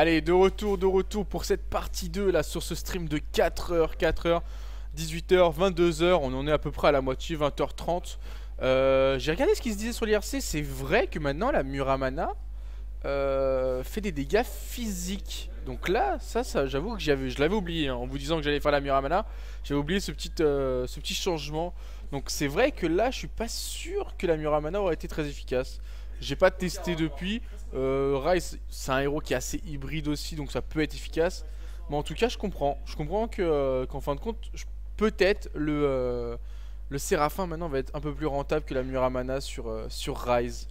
Allez, de retour, de retour pour cette partie 2 là sur ce stream de 4h, 4h, 18h, 22h. On en est à peu près à la moitié, 20h30. Euh, J'ai regardé ce qui se disait sur l'IRC. C'est vrai que maintenant la Muramana euh, fait des dégâts physiques. Donc là, ça, j'avoue que je l'avais oublié hein, en vous disant que j'allais faire la Muramana. J'avais oublié ce petit, euh, ce petit changement. Donc c'est vrai que là, je suis pas sûr que la Muramana aurait été très efficace. J'ai pas testé depuis. Euh, Rice, c'est un héros qui est assez hybride aussi, donc ça peut être efficace. Mais en tout cas, je comprends. Je comprends euh, qu'en fin de compte, peut-être le, euh, le Séraphin maintenant va être un peu plus rentable que la Muramana sur, euh, sur Rise.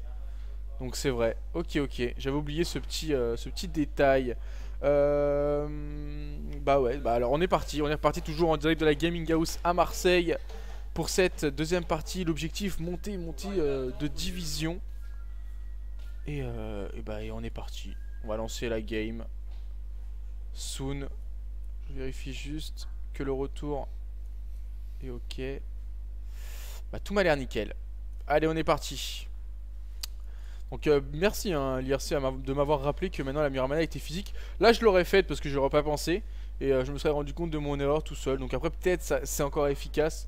Donc c'est vrai. Ok, ok. J'avais oublié ce petit, ce petit détail. bah ouais, bah alors on est parti. On est reparti toujours en direct de la Gaming House à Marseille pour cette deuxième partie. L'objectif, monter, monter de division. Et, euh, bah, on est parti. On va lancer la game. Soon. Je vérifie juste que le retour est ok. Bah, tout m'a l'air nickel. Allez, on est parti. Donc euh, merci hein, l'IRC de m'avoir rappelé que maintenant la Miramana était physique. Là je l'aurais faite parce que j'aurais pas pensé. Et euh, je me serais rendu compte de mon erreur tout seul. Donc après peut-être c'est encore efficace.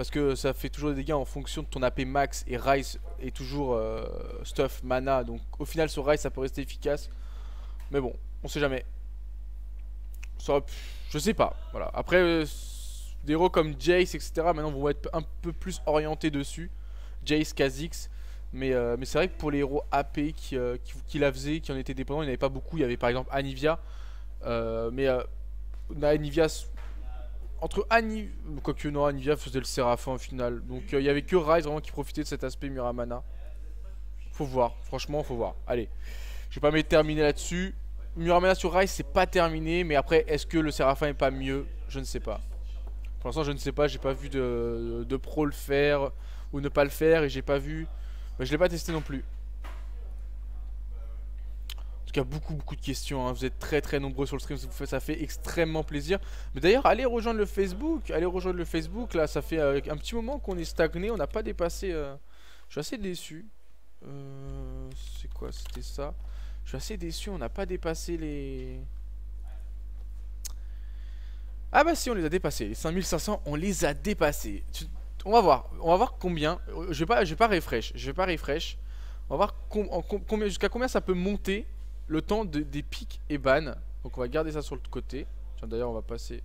Parce que ça fait toujours des dégâts en fonction de ton AP max et Rise est toujours euh, stuff mana. Donc au final sur Rise ça peut rester efficace. Mais bon, on sait jamais. je sais pas. Voilà. Après, euh, des héros comme Jace, etc. Maintenant vont être un peu plus orientés dessus. Jace, Kha'Zix. Mais, euh, mais c'est vrai que pour les héros AP qui, qui, la faisaient, qui en étaient dépendants, il n'y avait pas beaucoup. Il y avait par exemple Anivia. mais Anivia entre Annie, quoique non, Anivia faisait le Séraphin au final. Donc euh, il y avait que Rise vraiment qui profitait de cet aspect Muramana. Faut voir, franchement, faut voir. Allez, je vais pas me terminer là-dessus. Muramana sur Rise, c'est pas terminé, mais après, est-ce que le Séraphin est pas mieux? Je ne sais pas. Pour l'instant, je ne sais pas, j'ai pas vu de, de, pro le faire ou ne pas le faire, et j'ai pas vu. Mais je l'ai pas testé non plus tout cas, beaucoup, beaucoup de questions. Hein. Vous êtes très, très nombreux sur le stream. Ça fait extrêmement plaisir. Mais d'ailleurs, allez rejoindre le Facebook. Allez rejoindre le Facebook. Là, ça fait euh, un petit moment qu'on est stagné. On n'a pas dépassé. Euh, je suis assez déçu. Euh, c'est quoi C'était ça? Je suis assez déçu. On n'a pas dépassé les. Ah bah si, on les a dépassés. Les 5500, on les a dépassés. On va voir. On va voir combien. Je vais pas, je vais pas refresh. Je vais pas refresh. On va voir jusqu'à combien ça peut monter le temps de, des pics et ban. Donc on va garder ça sur le côté. D'ailleurs on va passer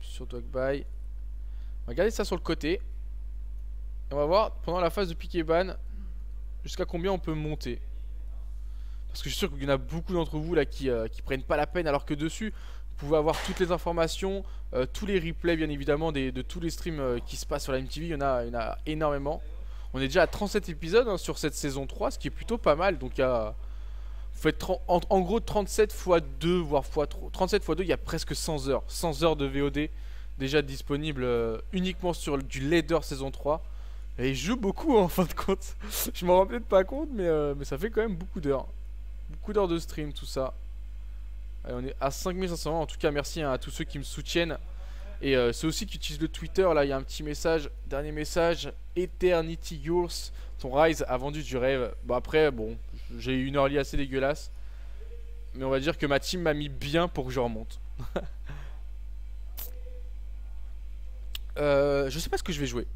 sur Dogby. On va garder ça sur le côté. Et on va voir pendant la phase de pic et ban jusqu'à combien on peut monter. Parce que je suis sûr qu'il y en a beaucoup d'entre vous là qui, euh, prennent pas la peine alors que dessus vous pouvez avoir toutes les informations, euh, tous les replays bien évidemment de tous les streams euh, qui se passent sur la MTV, il y en a énormément. On est déjà à 37 épisodes hein, sur cette saison 3, ce qui est plutôt pas mal. Donc il y a... En, gros 37 x 2, voire x 3. 37 x 2, il y a presque 100 heures. 100 heures de VOD déjà disponible euh, uniquement sur du leader saison 3. Et je joue beaucoup en fin de compte. je m'en rends peut-être pas compte, mais, euh, mais ça fait quand même beaucoup d'heures. Beaucoup d'heures de stream, tout ça. Allez, on est à 5500. En tout cas, merci hein, à tous ceux qui me soutiennent. Et euh, ceux aussi qui utilisent le Twitter, là il y a un petit message, dernier message, Eternity Yours, ton Rise a vendu du rêve. Bon après, bon, j'ai eu une early assez dégueulasse. Mais on va dire que ma team m'a mis bien pour que je remonte. euh, je sais pas ce que je vais jouer.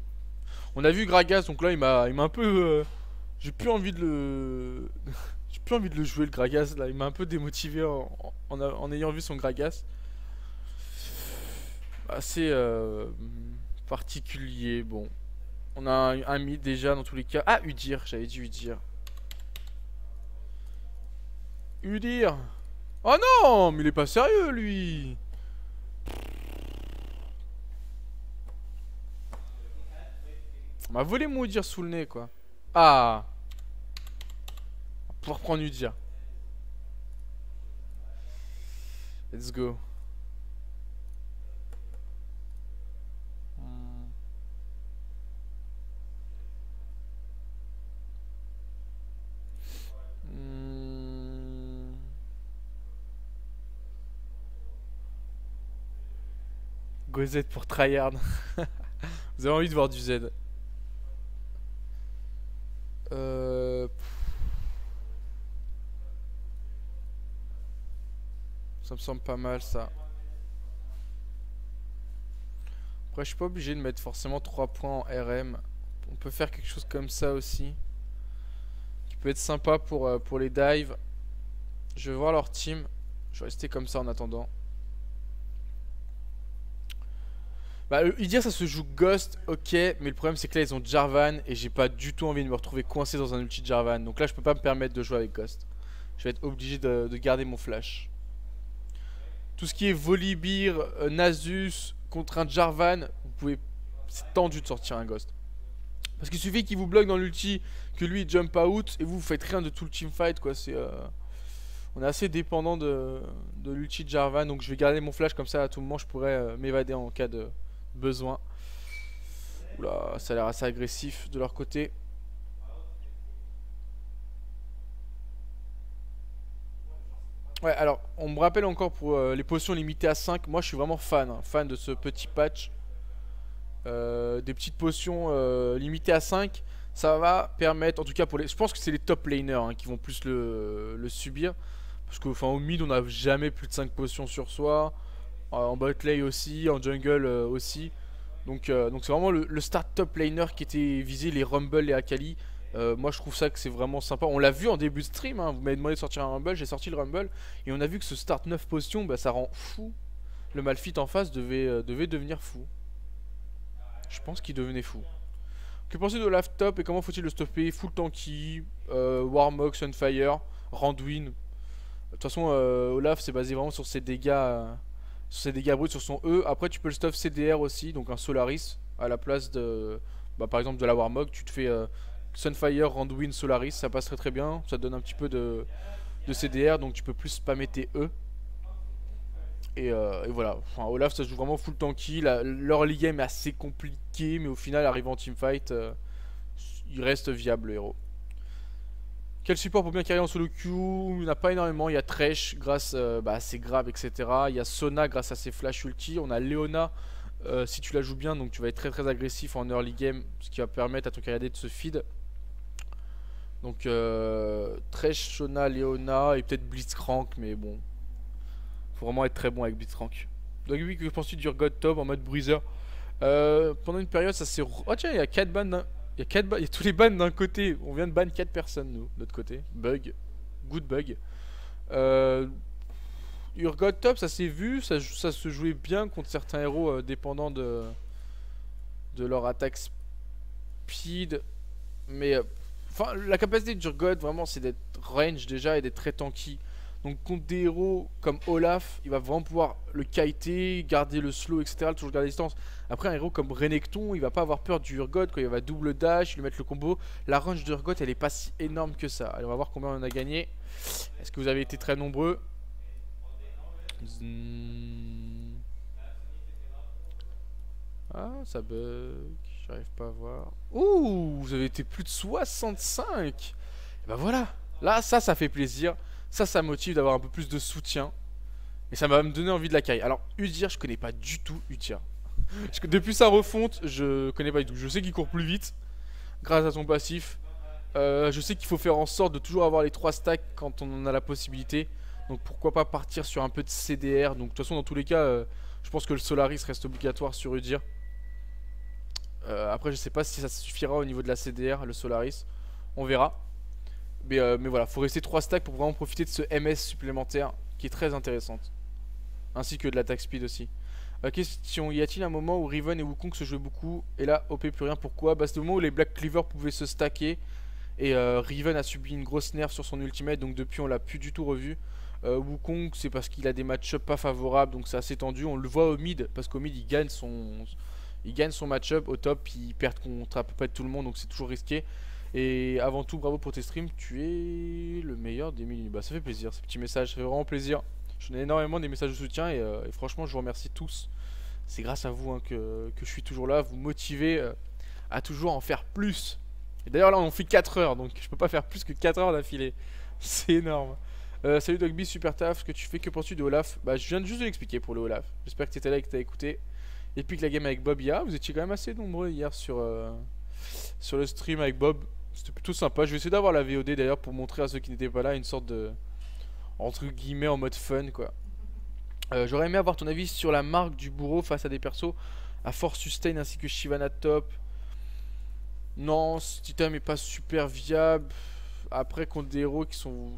On a vu Gragas, donc là il m'a un peu... Euh, j'ai plus envie de le... j'ai plus envie de le jouer le Gragas, là il m'a un peu démotivé en, en ayant vu son Gragas assez euh, particulier. Bon, on a un, mythe déjà dans tous les cas. Ah, Udir, j'avais dit Udir. Udir Oh non, mais il est pas sérieux lui On m'a volé mon Udir sous le nez quoi. Ah Pour prendre Udir. Let's go. Go Z pour tryhard. Vous avez envie de voir du Z. Euh... Ça me semble pas mal ça. Après, je suis pas obligé de mettre forcément 3 points en RM. On peut faire quelque chose comme ça aussi. Qui peut être sympa pour, euh, pour les dives. Je vais voir leur team. Je vais rester comme ça en attendant. Bah, dire ça se joue Ghost, ok, mais le problème c'est que là ils ont Jarvan et j'ai pas du tout envie de me retrouver coincé dans un ulti Jarvan. Donc là je peux pas me permettre de jouer avec Ghost. Je vais être obligé de, garder mon flash. Tout ce qui est Volibear, euh, Nasus contre un Jarvan, vous pouvez. C'est tendu de sortir un Ghost. Parce qu'il suffit qu'il vous bloque dans l'ulti, que lui il jump out et vous vous faites rien de tout le teamfight quoi. C'est. Euh, on est assez dépendant de, l'ulti Jarvan donc je vais garder mon flash comme ça à tout moment je pourrais euh, m'évader en cas de, besoin. Oula, ça a l'air assez agressif de leur côté. Ouais, alors, on me rappelle encore pour euh, les potions limitées à 5. Moi, je suis vraiment fan, hein, fan de ce petit patch. Euh, des petites potions euh, limitées à 5. Ça va permettre, en tout cas pour les... Je pense que c'est les top laners hein, qui vont plus le, le subir. Parce qu'au mid, on n'a jamais plus de 5 potions sur soi. Euh, en bot lane aussi, en jungle euh, aussi. Donc euh, donc c'est vraiment le, start top laner qui était visé, les Rumble et Akali. moi je trouve ça que c'est vraiment sympa. On l'a vu en début de stream, hein. vous m'avez demandé de sortir un Rumble, j'ai sorti le Rumble. Et on a vu que ce start 9 potions, bah, ça rend fou. Le Malfit en face devait, devenir fou. Je pense qu'il devenait fou. Que pensez de top et comment faut-il le stopper? Full tanky, Warmog, Sunfire, Randwin. De toute façon, Olaf c'est basé vraiment sur ses dégâts sur ses dégâts bruts sur son E. Après, tu peux le stuff CDR aussi, donc un Solaris à la place de, bah, par exemple, de la Warmog. Tu te fais euh, Sunfire, Randwin, Solaris, ça passe très bien. Ça donne un petit peu de, CDR, donc tu peux plus spammer tes E. Et, euh, voilà, enfin, Olaf ça joue vraiment full tanky. La, game est assez compliqué, mais au final, arrivant en teamfight, euh, il reste viable le héros. Quel support pour bien carrer en solo queue? Il n'y en a pas énormément. Il y a Thresh grâce euh, bah, à ses graves, etc. Il y a Sona grâce à ses flash ulti. On a Leona euh, si tu la joues bien. Donc tu vas être très très agressif en early game. Ce qui va permettre à ton carrière de se feed. Donc euh, Thresh, Sona, Leona et peut-être Blitzcrank. Mais bon. Faut vraiment être très bon avec Blitzcrank. Donc oui, que penses-tu du God Top en mode bruiser Pendant une période, ça s'est... Oh tiens, il y a 4 bandes il y, y a tous les bans d'un côté. On vient de ban 4 personnes, nous, de l'autre côté. Bug. Good bug. Euh, Urgot top, ça s'est vu. Ça, ça, se jouait bien contre certains héros euh, dépendant de, de leur attaque speed. Mais euh, la capacité d'Urgot, vraiment, c'est d'être range déjà et d'être très tanky. Donc contre des héros comme Olaf, il va vraiment pouvoir le kiter, garder le slow, etc. Toujours garder la distance. Après un héros comme Renekton, il va pas avoir peur du Urgot quand il va double dash, lui mettre le combo. La range d'Urgot, elle est pas si énorme que ça. Allez, on va voir combien on a gagné. Est-ce que vous avez été très nombreux? Ah, ça bug. J'arrive pas à voir. Ouh, vous avez été plus de 65. Et bah voilà. Là, ça, ça fait plaisir. Ça, ça motive d'avoir un peu plus de soutien. Et ça va me donner envie de la caille. Alors, Udir, je connais pas du tout Udir. Depuis sa refonte, je connais pas du tout. Je sais qu'il court plus vite grâce à son passif. Euh, je sais qu'il faut faire en sorte de toujours avoir les 3 stacks quand on en a la possibilité. Donc pourquoi pas partir sur un peu de CDR. Donc de toute façon, dans tous les cas, euh, je pense que le Solaris reste obligatoire sur Udir. Euh, après, je sais pas si ça suffira au niveau de la CDR, le Solaris. On verra. Mais, euh, mais voilà, faut rester 3 stacks pour vraiment profiter de ce MS supplémentaire qui est très intéressante. Ainsi que de l'attaque speed aussi. Euh, question, y a-t-il un moment où Riven et Wukong se jouaient beaucoup et là OP plus rien Pourquoi? Bah c'est le moment où les Black Cleaver pouvaient se stacker et euh, Riven a subi une grosse nerf sur son ultimate donc depuis on l'a plus du tout revu. Euh, Wukong c'est parce qu'il a des match-up pas favorables donc c'est assez tendu. On le voit au mid parce qu'au mid il gagne son, il gagne son match-up au top il perd contre à peu près tout le monde donc c'est toujours risqué. Et avant tout, bravo pour tes streams, tu es le meilleur des milliers. Bah ça fait plaisir, ce petit message, ça fait vraiment plaisir. J'en ai énormément des messages de soutien et, euh, franchement je vous remercie tous. C'est grâce à vous hein, que, je suis toujours là, vous motivez euh, à toujours en faire plus. Et d'ailleurs là on fait 4 heures, donc je peux pas faire plus que 4 heures d'affilée. C'est énorme. Euh, salut Dogby, super taf, ce que tu fais, que penses-tu de Olaf? Bah je viens juste de l'expliquer pour le Olaf. J'espère que tu étais là et que tu as écouté. Et puis que la game avec Bob hier, vous étiez quand même assez nombreux hier sur, sur le stream avec Bob. C'était plutôt sympa. Je vais essayer d'avoir la VOD d'ailleurs pour montrer à ceux qui n'étaient pas là une sorte de. Entre guillemets en mode fun quoi. Euh, j'aurais aimé avoir ton avis sur la marque du bourreau face à des persos à force sustain ainsi que Shivana top. Non, cet item est pas super viable. Après, contre des héros qui sont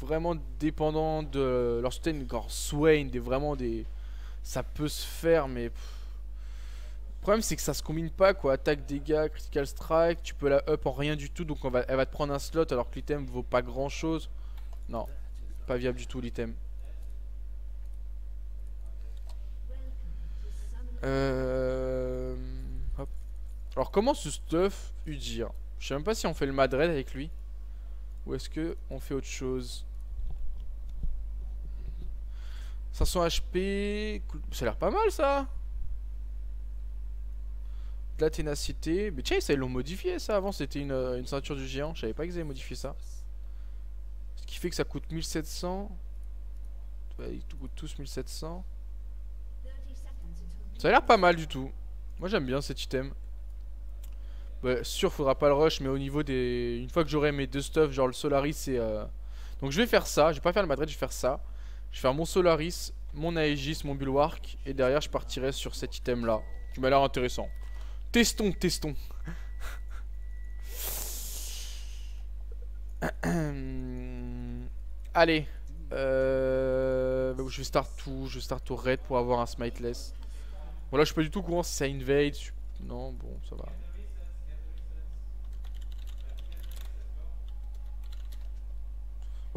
vraiment dépendants de leur sustain, genre Swain, des, vraiment des. Ça peut se faire, mais. Le problème, c'est que ça se combine pas quoi. Attaque, dégâts, critical strike. Tu peux la up en rien du tout, donc elle va te prendre un slot alors que l'item vaut pas grand chose. Non, pas viable du tout l'item. Euh... Alors comment ce stuff Udir? Je sais même pas si on fait le Madred avec lui. Ou est-ce que on fait autre chose? 500 HP. Ça a l'air pas mal ça. La ténacité. Mais tiens, ça ils l'ont modifié ça. Avant c'était une, euh, une, ceinture du géant. Je savais pas qu'ils avaient modifié ça. Ce qui fait que ça coûte 1700. Ils coûtent tous 1700. Ça a l'air pas mal du tout. Moi j'aime bien cet item. Ouais, sûr, faudra pas le rush, mais au niveau des. Une fois que j'aurai mes deux stuff, genre le Solaris et. Euh... Donc je vais faire ça. Je vais pas faire le Madrid, je vais faire ça. Je vais faire mon Solaris, mon Aegis, mon Bulwark. Et derrière, je partirai sur cet item là. Qui m'a l'air intéressant. Testons, testons. Allez. Euh... Je vais start tout. Je vais start au red pour avoir un smiteless. Bon là je suis pas du tout courant si ça invade. Non, bon, ça va.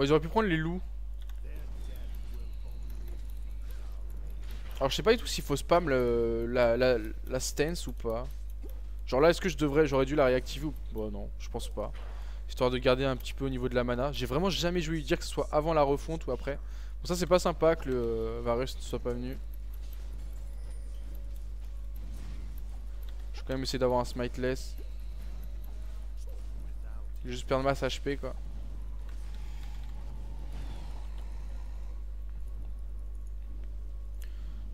Ils auraient pu prendre les loups. Alors je sais pas du tout s'il faut spam le, la, stance ou pas. Genre là est-ce que je devrais, j'aurais dû la réactiver ou... Bon non, je pense pas. Histoire de garder un petit peu au niveau de la mana. J'ai vraiment jamais joué dire que ce soit avant la refonte ou après. Bon ça c'est pas sympa que le Varus ne soit pas venu. quand même essayer d'avoir un smiteless. Juste perdre masse HP quoi.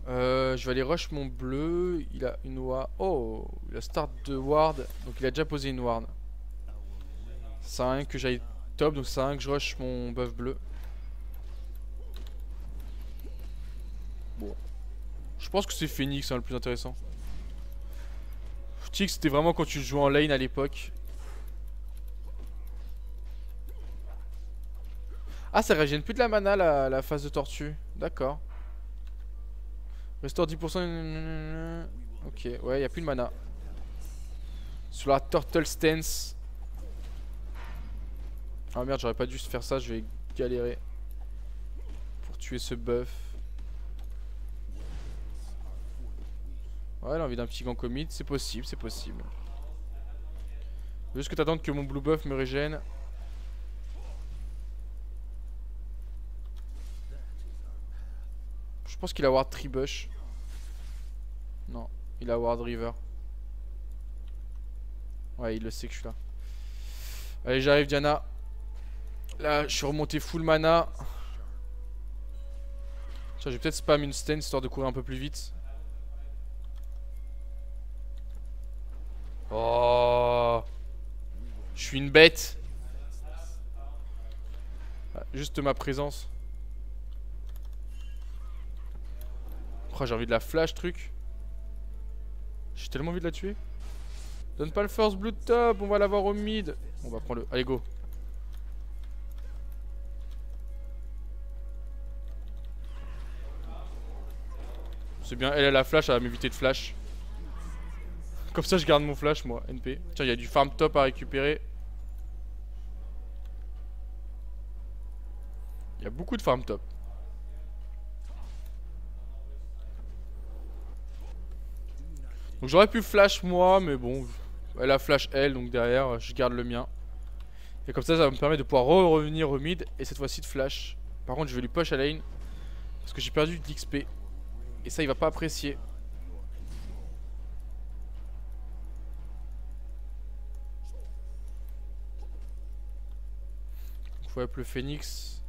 Euh, je vais aller rush mon bleu. Il a une ward. Oh, il a start de ward. Donc il a déjà posé une ward. Ça que j'aille top. Donc ça je rush mon buff bleu. Bon. Je pense que c'est Phoenix hein, le plus intéressant c'était vraiment quand tu jouais en lane à l'époque. Ah, ça régène plus de la mana la, la phase de tortue. D'accord. Restore 10%. Ok, ouais, y a plus de mana. Sur la Turtle Stance. Ah merde, j'aurais pas dû faire ça, je vais galérer. Pour tuer ce buff. Ouais, l'envie d'un petit gang commit, c'est possible, c'est possible. Juste que t'attends que mon blue buff me régène? Pense qu'il a Ward Tribush. Non, il a Ward River. Ouais, il le sait que je suis là. Allez, j'arrive, Diana. Là, je suis remonté full mana. Tiens, je vais peut-être spam une stain histoire de courir un peu plus vite. Oh Je suis une bête Juste ma présence J'ai envie de la flash truc J'ai tellement envie de la tuer Donne pas le first blood top On va l'avoir au mid On va prendre le... Allez go C'est bien, elle a la flash, elle va m'éviter de flash comme ça, je garde mon flash, moi, NP. Tiens, il y a du farm top à récupérer. Il y a beaucoup de farm top. Donc j'aurais pu flash moi, mais bon, elle a flash elle, donc derrière, je garde le mien. Et comme ça, ça va me permettre de pouvoir re revenir au mid, et cette fois-ci de flash. Par contre, je vais lui push à lane, parce que j'ai perdu d'XP. Et ça, il va pas apprécier. Faut appeler le phénix.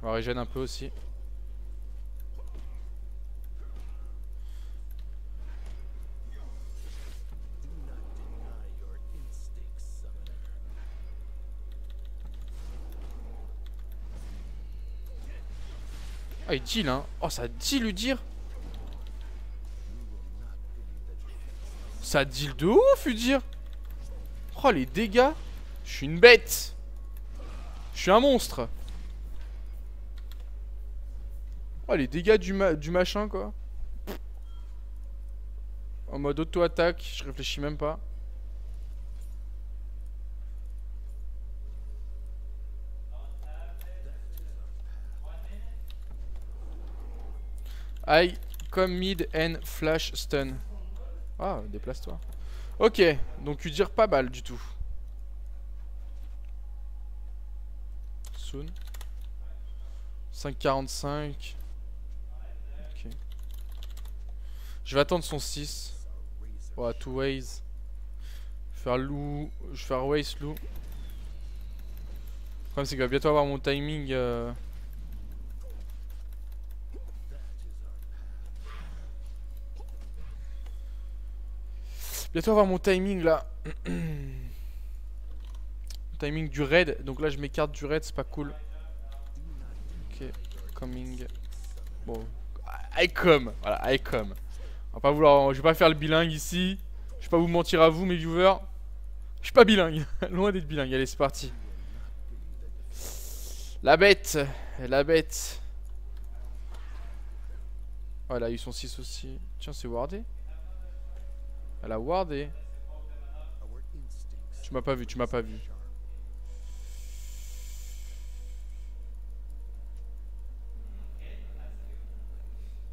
On va régénérer un peu aussi. Ah, il deal, hein. Oh, ça deal, lui dire. Ça deal de ouf, lui dire. Oh, les dégâts. Je suis une bête. Je suis un monstre. Oh, les dégâts du, du machin, quoi. En mode auto-attaque, je réfléchis même pas. I come mid and flash stun. Ah, déplace-toi. Ok, donc tu dire pas mal du tout. Soon. 5.45. Ok. Je vais attendre son 6. Ouais, two ways. Faire loup. Je vais faire waste loup. Le problème c'est qu'il va bientôt avoir mon timing. Euh... Bientôt avoir mon timing là. timing du raid. Donc là je m'écarte du raid, c'est pas cool. Ok, coming. Bon. I come. Voilà, I come. On va pas vouloir. Je vais pas faire le bilingue ici. Je vais pas vous mentir à vous, mes viewers. Je suis pas bilingue. Loin d'être bilingue. Allez, c'est parti. La bête. La bête. Voilà, ils sont 6 aussi. Tiens, c'est wardé. Elle a wardé. Tu m'as pas vu, tu m'as pas vu.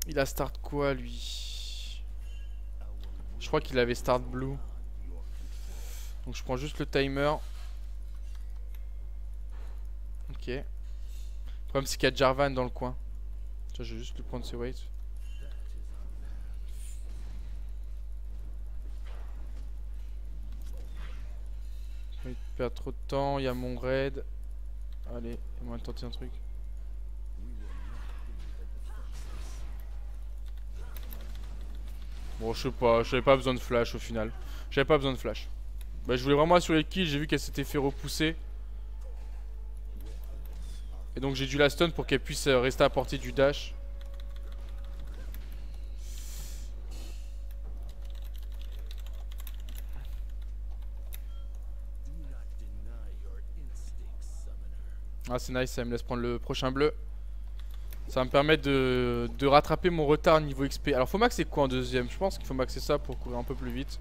Il a start quoi lui? Je crois qu'il avait start blue. Donc je prends juste le timer. Ok. Le problème c'est qu'il y a Jarvan dans le coin. je vais juste lui prendre ses weights. Perdre trop de temps, il y a mon raid. Allez, on va tenter un truc. Bon, je sais pas, j'avais pas besoin de flash au final. J'avais pas besoin de flash. Bah, je voulais vraiment assurer le kill, j'ai vu qu'elle s'était fait repousser. Et donc j'ai dû la stun pour qu'elle puisse euh, rester à portée du dash. Ah c'est nice, ça me laisse prendre le prochain bleu. Ça va me permettre de, rattraper mon retard niveau XP. Alors faut maxer quoi en deuxième? Je pense qu'il faut maxer ça pour courir un peu plus vite.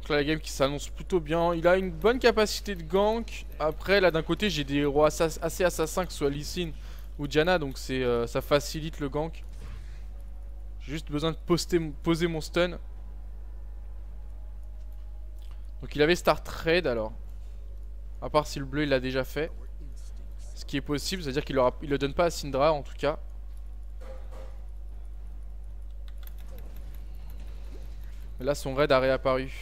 Donc là la game qui s'annonce plutôt bien. Il a une bonne capacité de gank. Après là d'un côté j'ai des héros assez assassins que ce soit Lee ou Diana. Donc euh, ça facilite le gank. J'ai juste besoin de poser mon stun. Donc il avait start trade alors. À part si le bleu il l'a déjà fait. Ce qui est possible, c'est-à-dire qu'il il le donne pas à Syndra en tout cas. Mais là son raid a réapparu.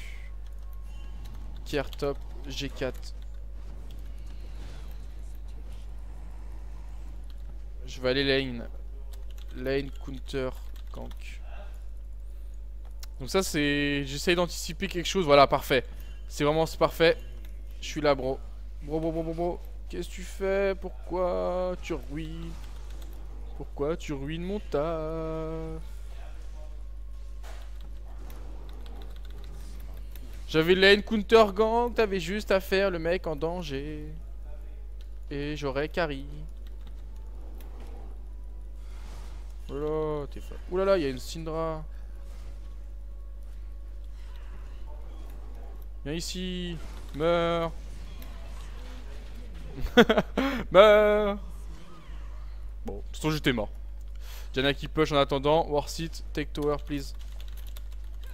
Kier top, G4. Je vais aller lane. Lane, counter, Donc ça c'est... J'essaye d'anticiper quelque chose. Voilà, parfait. C'est vraiment parfait. Je suis là, bro. Bro, bro, bro, bro, bro. Qu'est-ce que tu fais? Pourquoi tu ruines? Pourquoi tu ruines mon taf J'avais lane counter gang, t'avais juste à faire le mec en danger. Et j'aurais carry. Oh là, là il y a une Syndra. Viens ici. Meurs. Meurs. Bon, de toute façon, j'étais mort. Jana qui push en attendant. Warseed, take tower, please.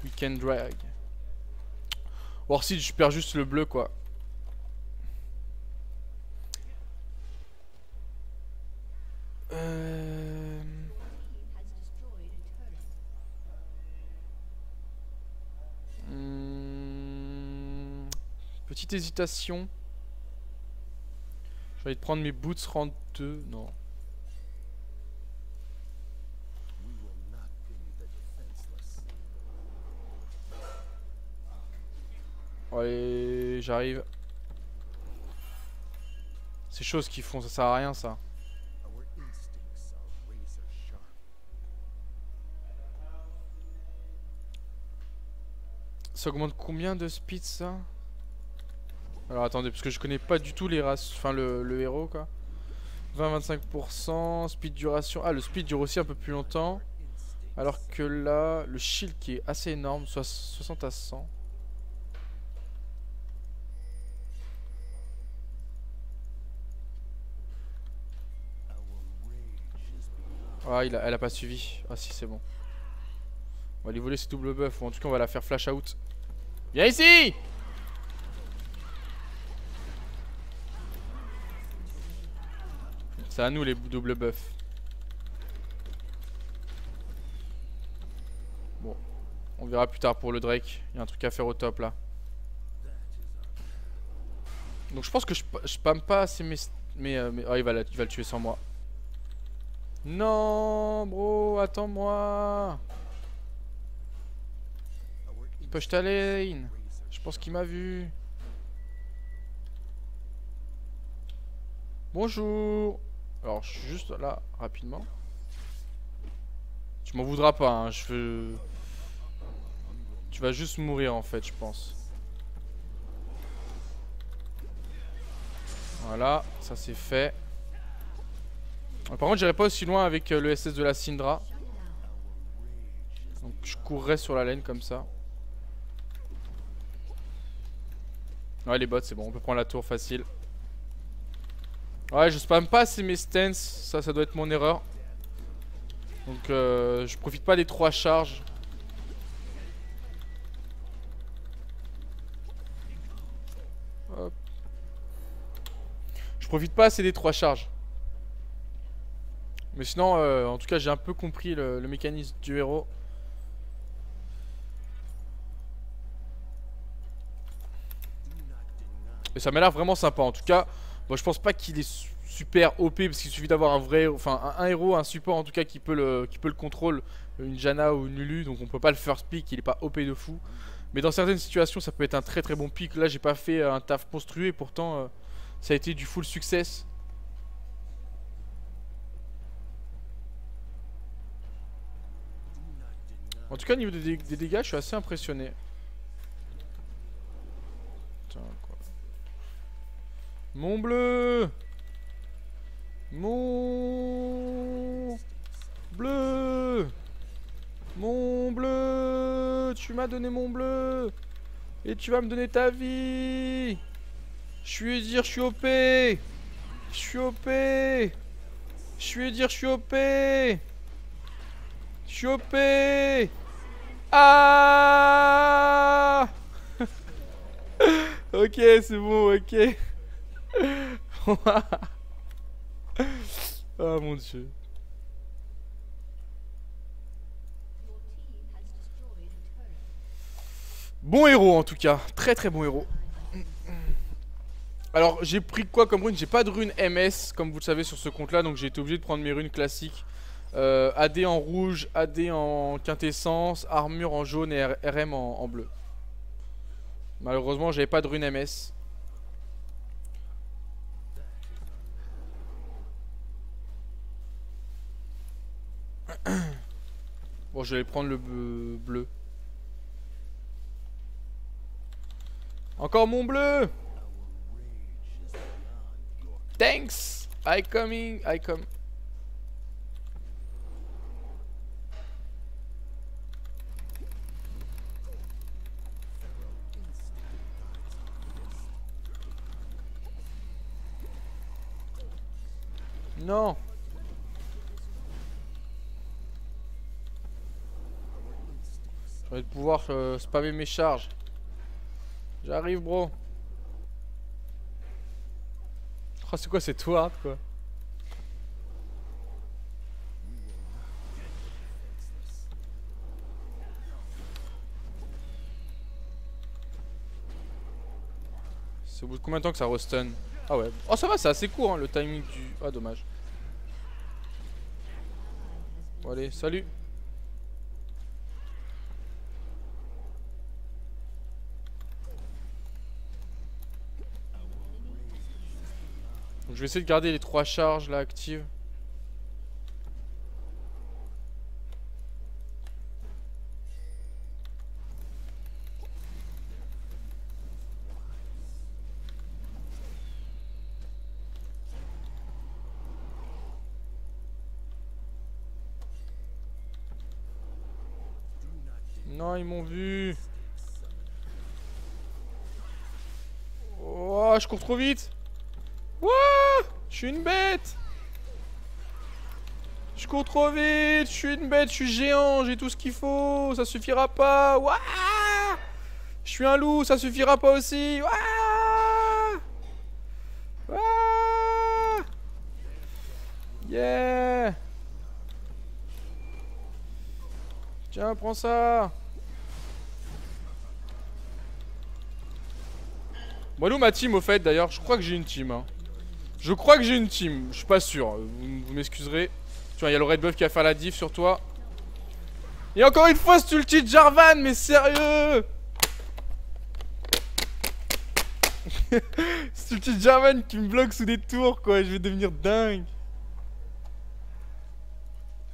We can drag. Warseed, je perds juste le bleu, quoi. Euh... Hmm. Petite hésitation. J'ai envie de prendre mes boots rang 2. Non. Allez, j'arrive. C'est chaud ce qu'ils font, ça sert à rien ça. Ça augmente combien de speed ça? Alors attendez, parce que je connais pas du tout les races, enfin le, héros quoi. 20-25%, speed duration. Ah, le speed dure aussi un peu plus longtemps. Alors que là, le shield qui est assez énorme, soit 60 à 100. Ah, il a, elle a pas suivi. Ah si, c'est bon. On va lui voler ses double buff, ou en tout cas on va la faire flash out. Viens ici C'est à nous les double buffs. Bon. On verra plus tard pour le Drake. Il y a un truc à faire au top là. Donc je pense que je, je pas assez mes... Mais, euh, oh, il, va il va le tuer sans moi. Non, bro, attends-moi. Push ta lane. Je pense qu'il m'a vu. Bonjour. Alors, je suis juste là, rapidement. Tu m'en voudras pas, hein. Je veux... Tu vas juste mourir, en fait, je pense. Voilà, ça c'est fait. Par contre, j'irai pas aussi loin avec euh, le SS de la Syndra. Donc, je courrais sur la laine comme ça. Ouais, les bots, c'est bon, on peut prendre la tour facile. Ouais, je spam pas assez mes stances, ça, ça doit être mon erreur. Donc, euh, je profite pas des trois charges. Hop. Je profite pas assez des trois charges. Mais sinon, euh, en tout cas, j'ai un peu compris le mécanisme du héros. Et ça m'a l'air vraiment sympa. En tout cas, moi je pense pas qu'il est super OP parce qu'il suffit d'avoir un vrai, enfin un, héros, un support en tout cas qui peut le, qui peut le contrôle, une Jana ou une Lulu. Donc on peut pas le first pick, il est pas OP de fou. Mais dans certaines situations, ça peut être un très très bon pick. Là, j'ai pas fait un taf construit et pourtant euh, ça a été du full success. En tout cas, au niveau des dégâts, je suis assez impressionné. Mon bleu. Mon bleu. Mon bleu. Tu m'as donné mon bleu. Et tu vas me donner ta vie. Je lui dire je suis Je suis OP Je dire je suis OP Je suis Ah. Ok c'est bon ok oh mon dieu. Bon héros en tout cas, très très bon héros. Alors j'ai pris quoi comme rune J'ai pas de rune MS comme vous le savez sur ce compte là donc j'ai été obligé de prendre mes runes classiques. Euh, AD en rouge, AD en quintessence, armure en jaune et RM en, en bleu. Malheureusement j'avais pas de rune MS. Bon, je vais prendre le bleu. Encore mon bleu. Thanks. I coming I come. Non Je vais pouvoir euh, spammer mes charges. J'arrive, bro. Oh, c'est quoi cette toi quoi? C'est au bout de combien de temps que ça restun? Ah ouais. Oh ça va, c'est assez court hein, le timing du... Ah dommage. Bon allez, salut je vais essayer de garder les trois charges là actives. Non, ils m'ont vu. Oh, je cours trop vite. Je suis une bête. Je cours trop vite. Je suis une bête. Je suis géant. J'ai tout ce qu'il faut. Ça suffira pas. Wouah Je suis un loup. Ça suffira pas aussi. Wouah Yeah Tiens, prends ça Bon, où ma team au fait d'ailleurs Je crois que j'ai une team. Hein. Je crois que j'ai une team. Je suis pas sûr. Vous, m'excuserez. Tu vois, il y a le Red Buff qui va faire la diff sur toi. Et encore une fois, ce ulti Jarvan, mais sérieux Ce ulti de Jarvan qui me bloque sous des tours, quoi. Je vais devenir dingue.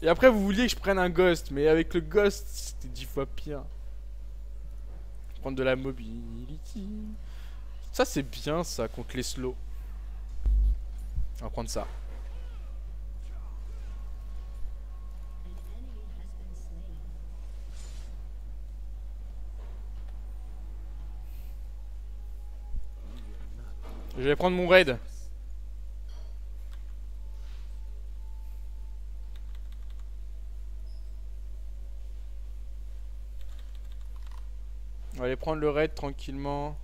Et après, vous vouliez que je prenne un Ghost, mais avec le Ghost, c'était dix fois pire. Prendre de la mobility. Ça, c'est bien, ça, contre les slow. On va prendre ça. Je vais prendre mon raid. On va aller prendre le raid tranquillement.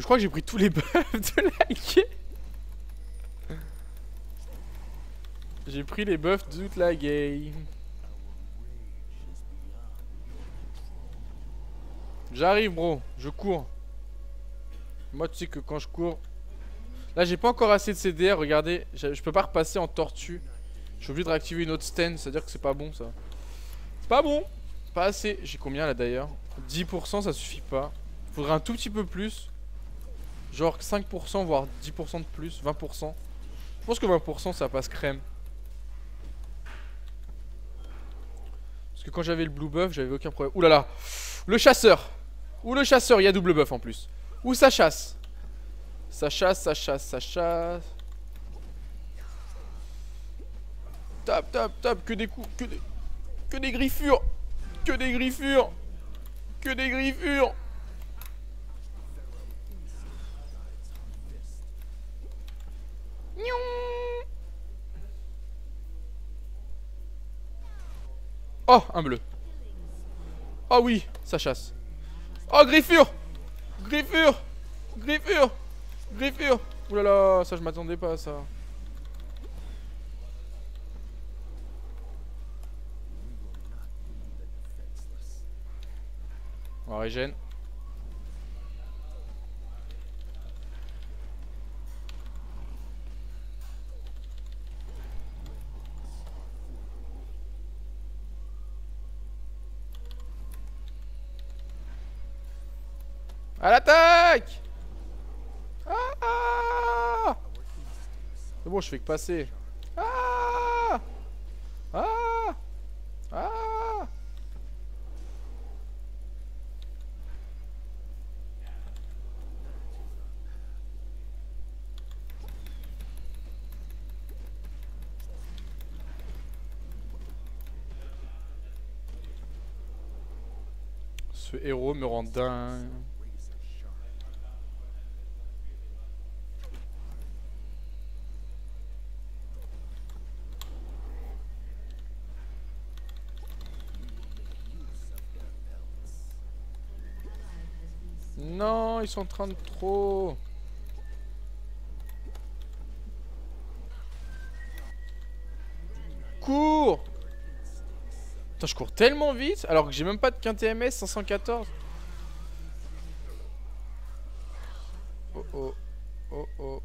Je crois que j'ai pris tous les buffs de la game. J'ai pris les buffs de toute la game. J'arrive bro, je cours. Moi tu sais que quand je cours... Là j'ai pas encore assez de CDR, regardez. Je peux pas repasser en tortue. Je suis obligé de réactiver une autre stand, c'est à dire que c'est pas bon ça. C'est pas bon Pas assez. J'ai combien là d'ailleurs? 10% ça suffit pas. Faudrait un tout petit peu plus. Genre 5% voire 10% de plus, 20%. Je pense que 20% ça passe crème. Parce que quand j'avais le blue buff, j'avais aucun problème. Ouh là là Le chasseur Ou le chasseur, il y a double buff en plus. Ou ça chasse Ça chasse, ça chasse, ça chasse. Tap, tap, tap, que des coups, que des... Que des griffures Que des griffures Que des griffures Oh, un bleu. Oh oui, ça chasse. Oh, griffure Griffure Griffure Griffure Oulala, ça je m'attendais pas à ça. À l'attaque! Ah, C'est bon, je fais que passer. Ah! Ah! Ah! Ce héros me rend dingue. Ils sont en train de trop. Cours Putain, je cours tellement vite alors que j'ai même pas de qu'un TMS 514. Oh oh. Oh oh.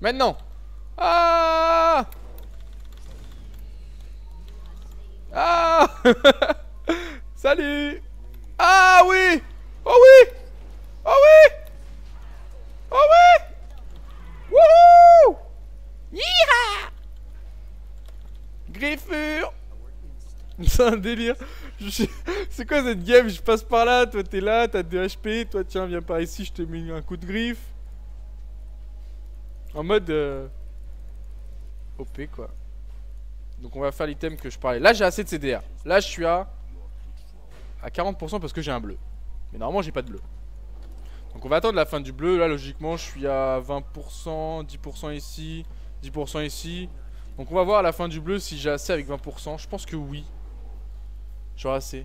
Maintenant Ah Ah Salut. Ah oui. Oh oui. Oh oui. Oh oui. Wouhou. Yeeha Griffure. C'est un délire. C'est quoi cette game? Je passe par là, toi t'es là, t'as 2 HP, toi tiens viens par ici, je te mets un coup de griffe. En mode... euh, OP quoi. Donc on va faire l'item que je parlais. Là j'ai assez de CDR. Là je suis à... À 40% parce que j'ai un bleu. Mais normalement j'ai pas de bleu. Donc on va attendre la fin du bleu. Là logiquement je suis à 20%, 10% ici, 10% ici. Donc on va voir à la fin du bleu si j'ai assez avec 20%. Je pense que oui. J'aurai assez.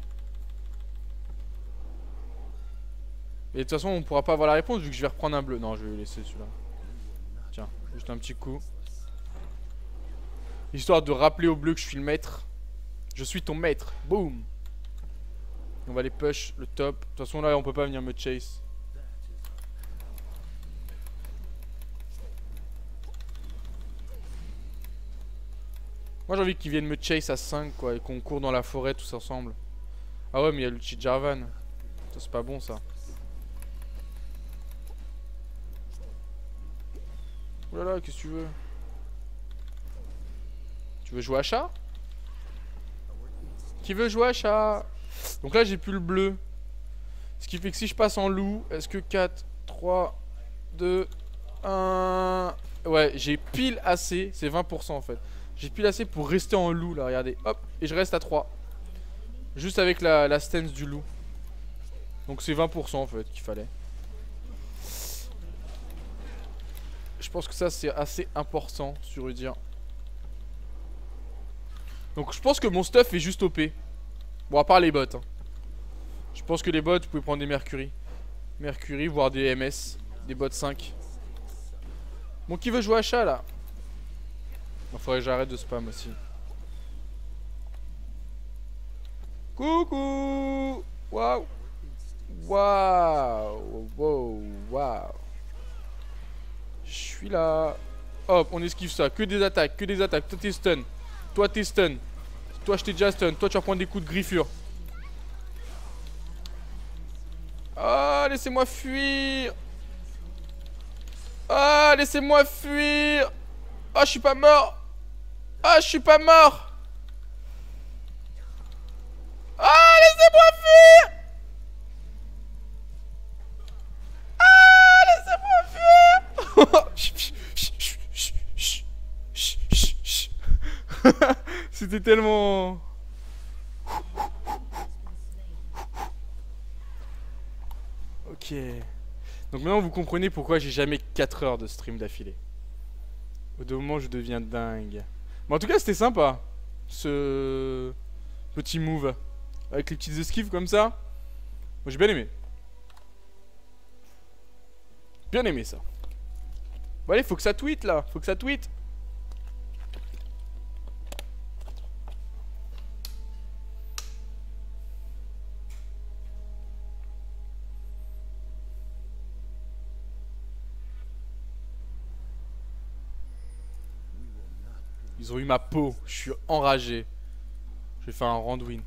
Et de toute façon on pourra pas avoir la réponse vu que je vais reprendre un bleu. Non je vais laisser celui-là. Tiens, juste un petit coup. Histoire de rappeler au bleu que je suis le maître. Je suis ton maître. Boum. On va aller push le top. De toute façon là on peut pas venir me chase. Moi j'ai envie qu'ils viennent me chase à 5 quoi et qu'on court dans la forêt tous ensemble. Ah ouais mais il y a le cheat Jarvan. Ça c'est pas bon ça. Oulala qu'est-ce que tu veux? Tu veux jouer à chat? Qui veut jouer à chat? Donc là j'ai plus le bleu. Ce qui fait que si je passe en loup, est-ce que 4, 3, 2, 1... Ouais j'ai pile assez, c'est 20% en fait. J'ai pile assez pour rester en loup là, regardez. Hop, et je reste à 3. Juste avec la, la stance du loup. Donc c'est 20% en fait qu'il fallait. Je pense que ça c'est assez important sur Udir. Donc je pense que mon stuff est juste OP. Bon à part les bots. hein. Je pense que les bots, vous pouvez prendre des Mercury. Mercury, voire des MS. Des bots 5. Bon qui veut jouer à chat là? Il faudrait que j'arrête de spam aussi. Coucou Waouh Waouh Wow Waouh Je suis là Hop, on esquive ça. Que des attaques, que des attaques. Toi t'es stun. Toi t'es stun. Toi je t'ai déjà stun. Toi tu vas prendre des coups de griffure. Ah, laissez-moi fuir. Ah, laissez-moi fuir. Ah, je suis pas mort. Ah, je suis pas mort. Ah, laissez-moi fuir. Ah, laissez-moi fuir C'était tellement... Ok. Donc maintenant vous comprenez pourquoi j'ai jamais 4 heures de stream d'affilée. Au bout d'un moment je deviens dingue. Mais en tout cas, c'était sympa. Ce petit move. Avec les petites esquives comme ça. Moi, j'ai bien aimé. Bien aimé ça. Bon, allez, faut que ça tweet là. Faut que ça tweet. Ils ont eu ma peau. Je suis enragé. Je vais faire un randwin.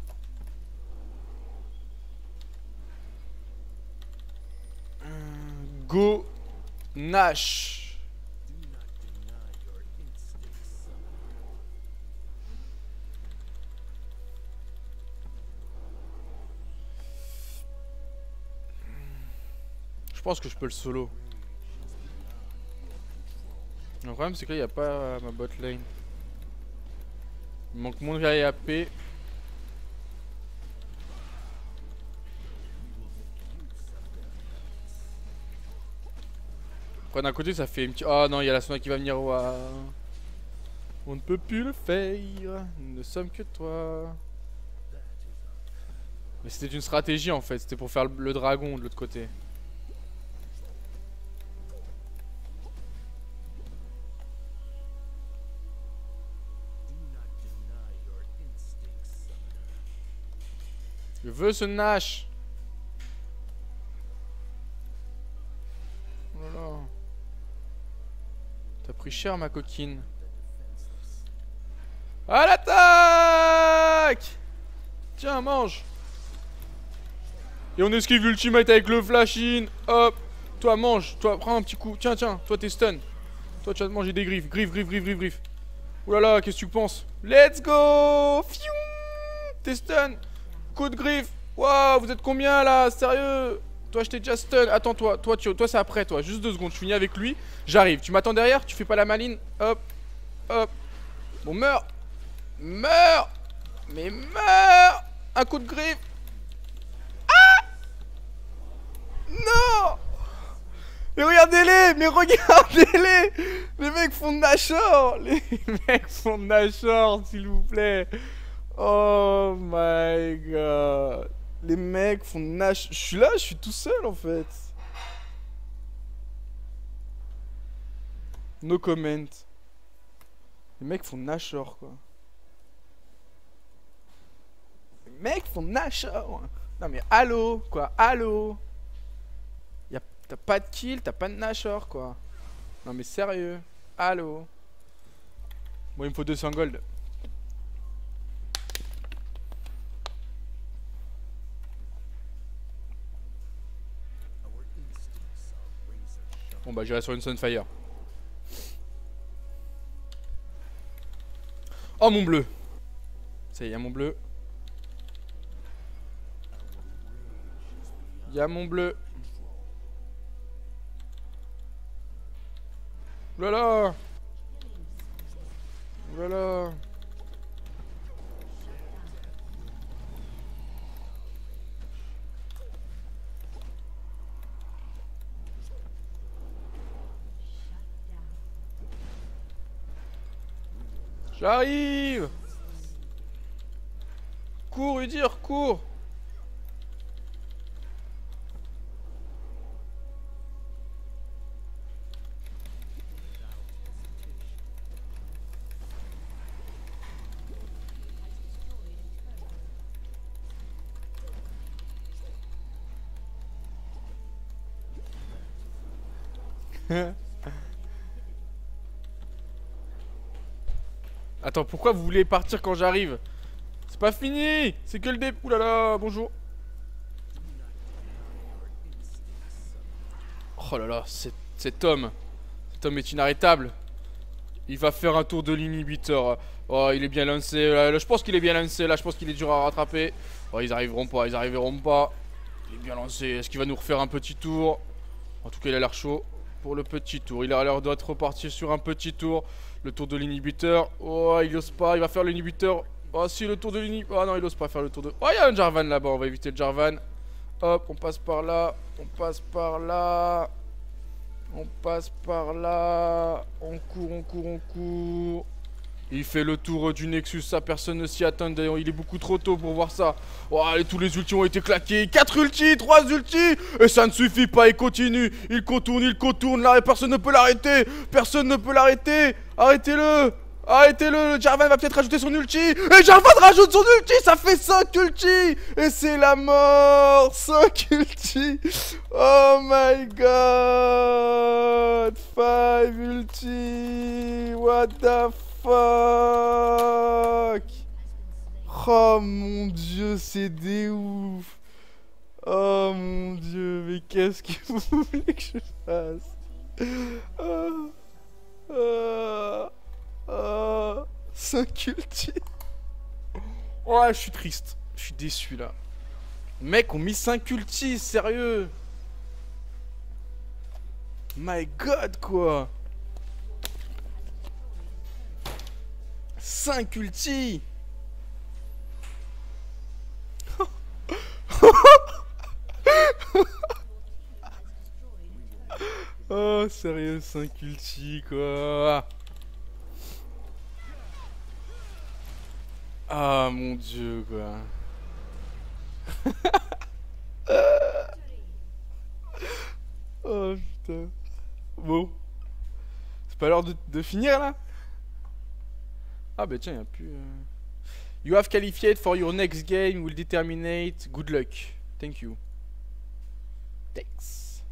Go Nash. Je pense que je peux le solo. Le problème c'est que là il n'y a pas ma bot lane. Il manque mon AP. Après d'un côté ça fait une petite... Oh non il y a la Sona qui va venir. On ne peut plus le faire. Nous ne sommes que toi. Mais c'était une stratégie en fait. C'était pour faire le dragon de l'autre côté. Veux ce Nash. Oh là là. T'as pris cher ma coquine. À l'attaque! Tiens, mange! Et on esquive l'ultimate avec le flash in. Hop! Toi, mange. Toi, prends un petit coup. Tiens, tiens. Toi, t'es stun. Toi, tu vas te manger des griffes. Griffes, griffes, griffes, griffes, griffes Oulala, qu'est-ce que tu penses? Let's go! T'es stun Coup de griffe Waouh, vous êtes combien là? Sérieux? Toi, je t'ai déjà stun. Attends-toi. Toi, tu... toi c'est après, toi. Juste deux secondes. Je finis avec lui. J'arrive. Tu m'attends derrière? Tu fais pas la maline? Hop. Hop. Bon, meurs. Meurs. Mais meurs. Un coup de griffe. Ah Non Mais regardez-les Mais regardez-les Les mecs font de Nashor Les mecs font de Nashor, s'il vous plaît Oh my god les mecs font Nash. Je suis là, je suis tout seul en fait. No comment. Les mecs font Nashor quoi. Les mecs font Nashor. Non mais allô quoi, allô. T'as pas de kill, t'as pas de Nashor quoi. Non mais sérieux, allô. Moi il me faut 200 gold. Bon bah j'irai sur une Sunfire. Oh mon bleu Ça y est, y'a mon bleu. Y'a mon bleu. Oulala Oulala J'arrive. Cours, Udir, cours Attends, pourquoi vous voulez partir quand j'arrive? C'est pas fini C'est que le début. Oulala, bonjour. Oh là là, cet homme. Cet homme est inarrêtable. Il va faire un tour de l'inhibiteur. Oh, il est bien lancé. Je pense qu'il est bien lancé. Là, je pense qu'il est dur à rattraper. Oh, ils arriveront pas, ils arriveront pas. Il est bien lancé. Est-ce qu'il va nous refaire un petit tour? En tout cas, il a l'air chaud pour le petit tour. Il a l'air d'être reparti sur un petit tour. Le tour de l'inhibiteur. Oh, il ose pas. Il va faire l'inhibiteur. Oh, si, le tour de l'inhibiteur. Oh non, il ose pas faire le tour de. Oh, il y a un Jarvan là-bas. On va éviter le Jarvan. Hop, on passe par là. On passe par là. On passe par là. On court, on court, on court. Il fait le tour du Nexus, ça personne ne s'y attend d'ailleurs, il est beaucoup trop tôt pour voir ça. Oh, allez, tous les ultis ont été claqués, 4 ultis, 3 ultis, et ça ne suffit pas, il continue, il contourne, il contourne, là, personne ne peut l'arrêter, personne ne peut l'arrêter, arrêtez-le. Arrêtez-le, Jarvan va peut-être rajouter son ulti. Et Jarvan rajoute son ulti. Ça fait 5 ultis. Et c'est la mort. 5 ultis. Oh my god. 5 ultis. What the fuck? Oh mon dieu, c'est des ouf Oh mon dieu, mais qu'est-ce que vous voulez que je fasse? Oh. Oh. Oh, 5 ulti. Oh, je suis triste. Je suis déçu là. Mec, on mis 5 ulti, sérieux. My god, quoi. 5 ulti. oh, sérieux, 5 ulti, quoi. Ah mon dieu quoi. oh putain. Bon. C'est pas l'heure de, finir là? Ah bah tiens, il plus... Euh. You have qualified for your next game, will determine good luck. Thank you. Thanks.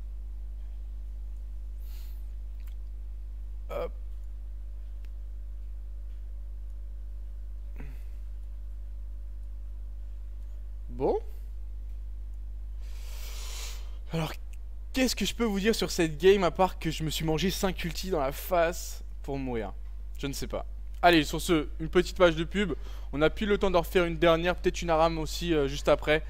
Hop. Bon. Alors, qu'est-ce que je peux vous dire sur cette game à part que je me suis mangé 5 ultis dans la face pour mourir? Je ne sais pas. Allez, sur ce, une petite page de pub. On a plus le temps d'en refaire une dernière, peut-être une aram aussi euh, juste après.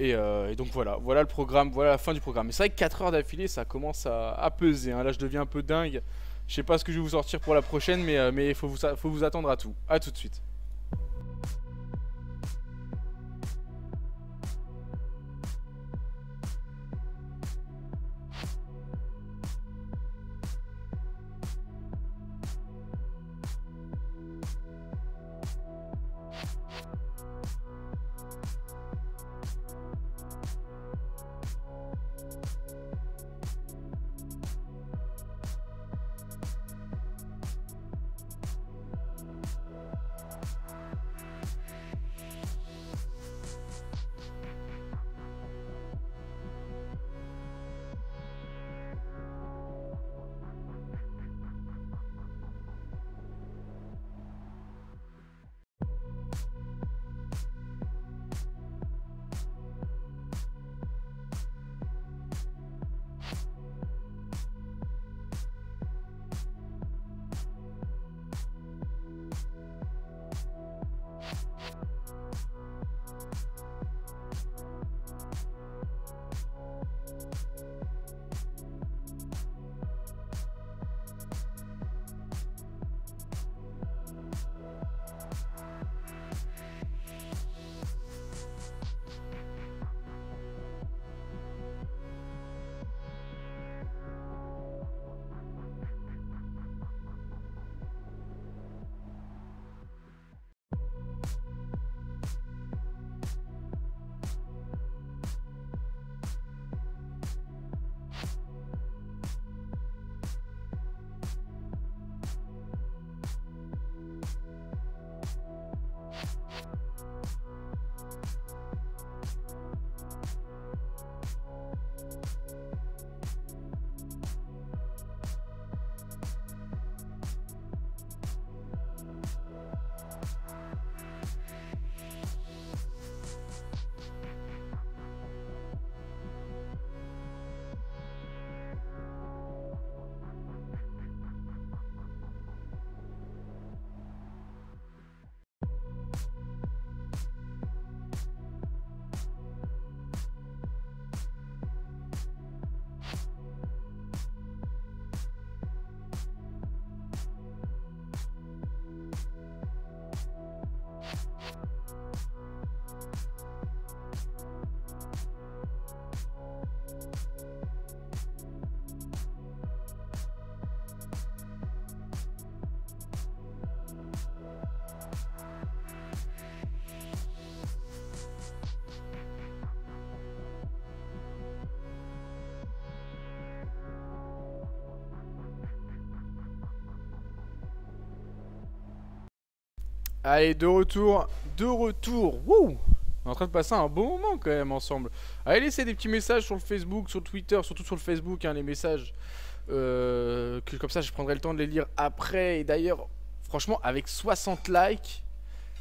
Euh, et, donc voilà, voilà le programme, voilà la fin du programme. Mais c'est vrai que 4 heures d'affilée, ça commence à, peser. Hein. Là, je deviens un peu dingue. Je sais pas ce que je vais vous sortir pour la prochaine, mais il mais faut, vous, faut vous attendre à tout. A tout de suite. Allez, de retour, de retour, wouh On est en train de passer un bon moment quand même ensemble. Allez, laissez des petits messages sur le Facebook, sur Twitter, surtout sur le Facebook, hein, les messages. Euh, comme ça, je prendrai le temps de les lire après. Et d'ailleurs, franchement, avec 60 likes,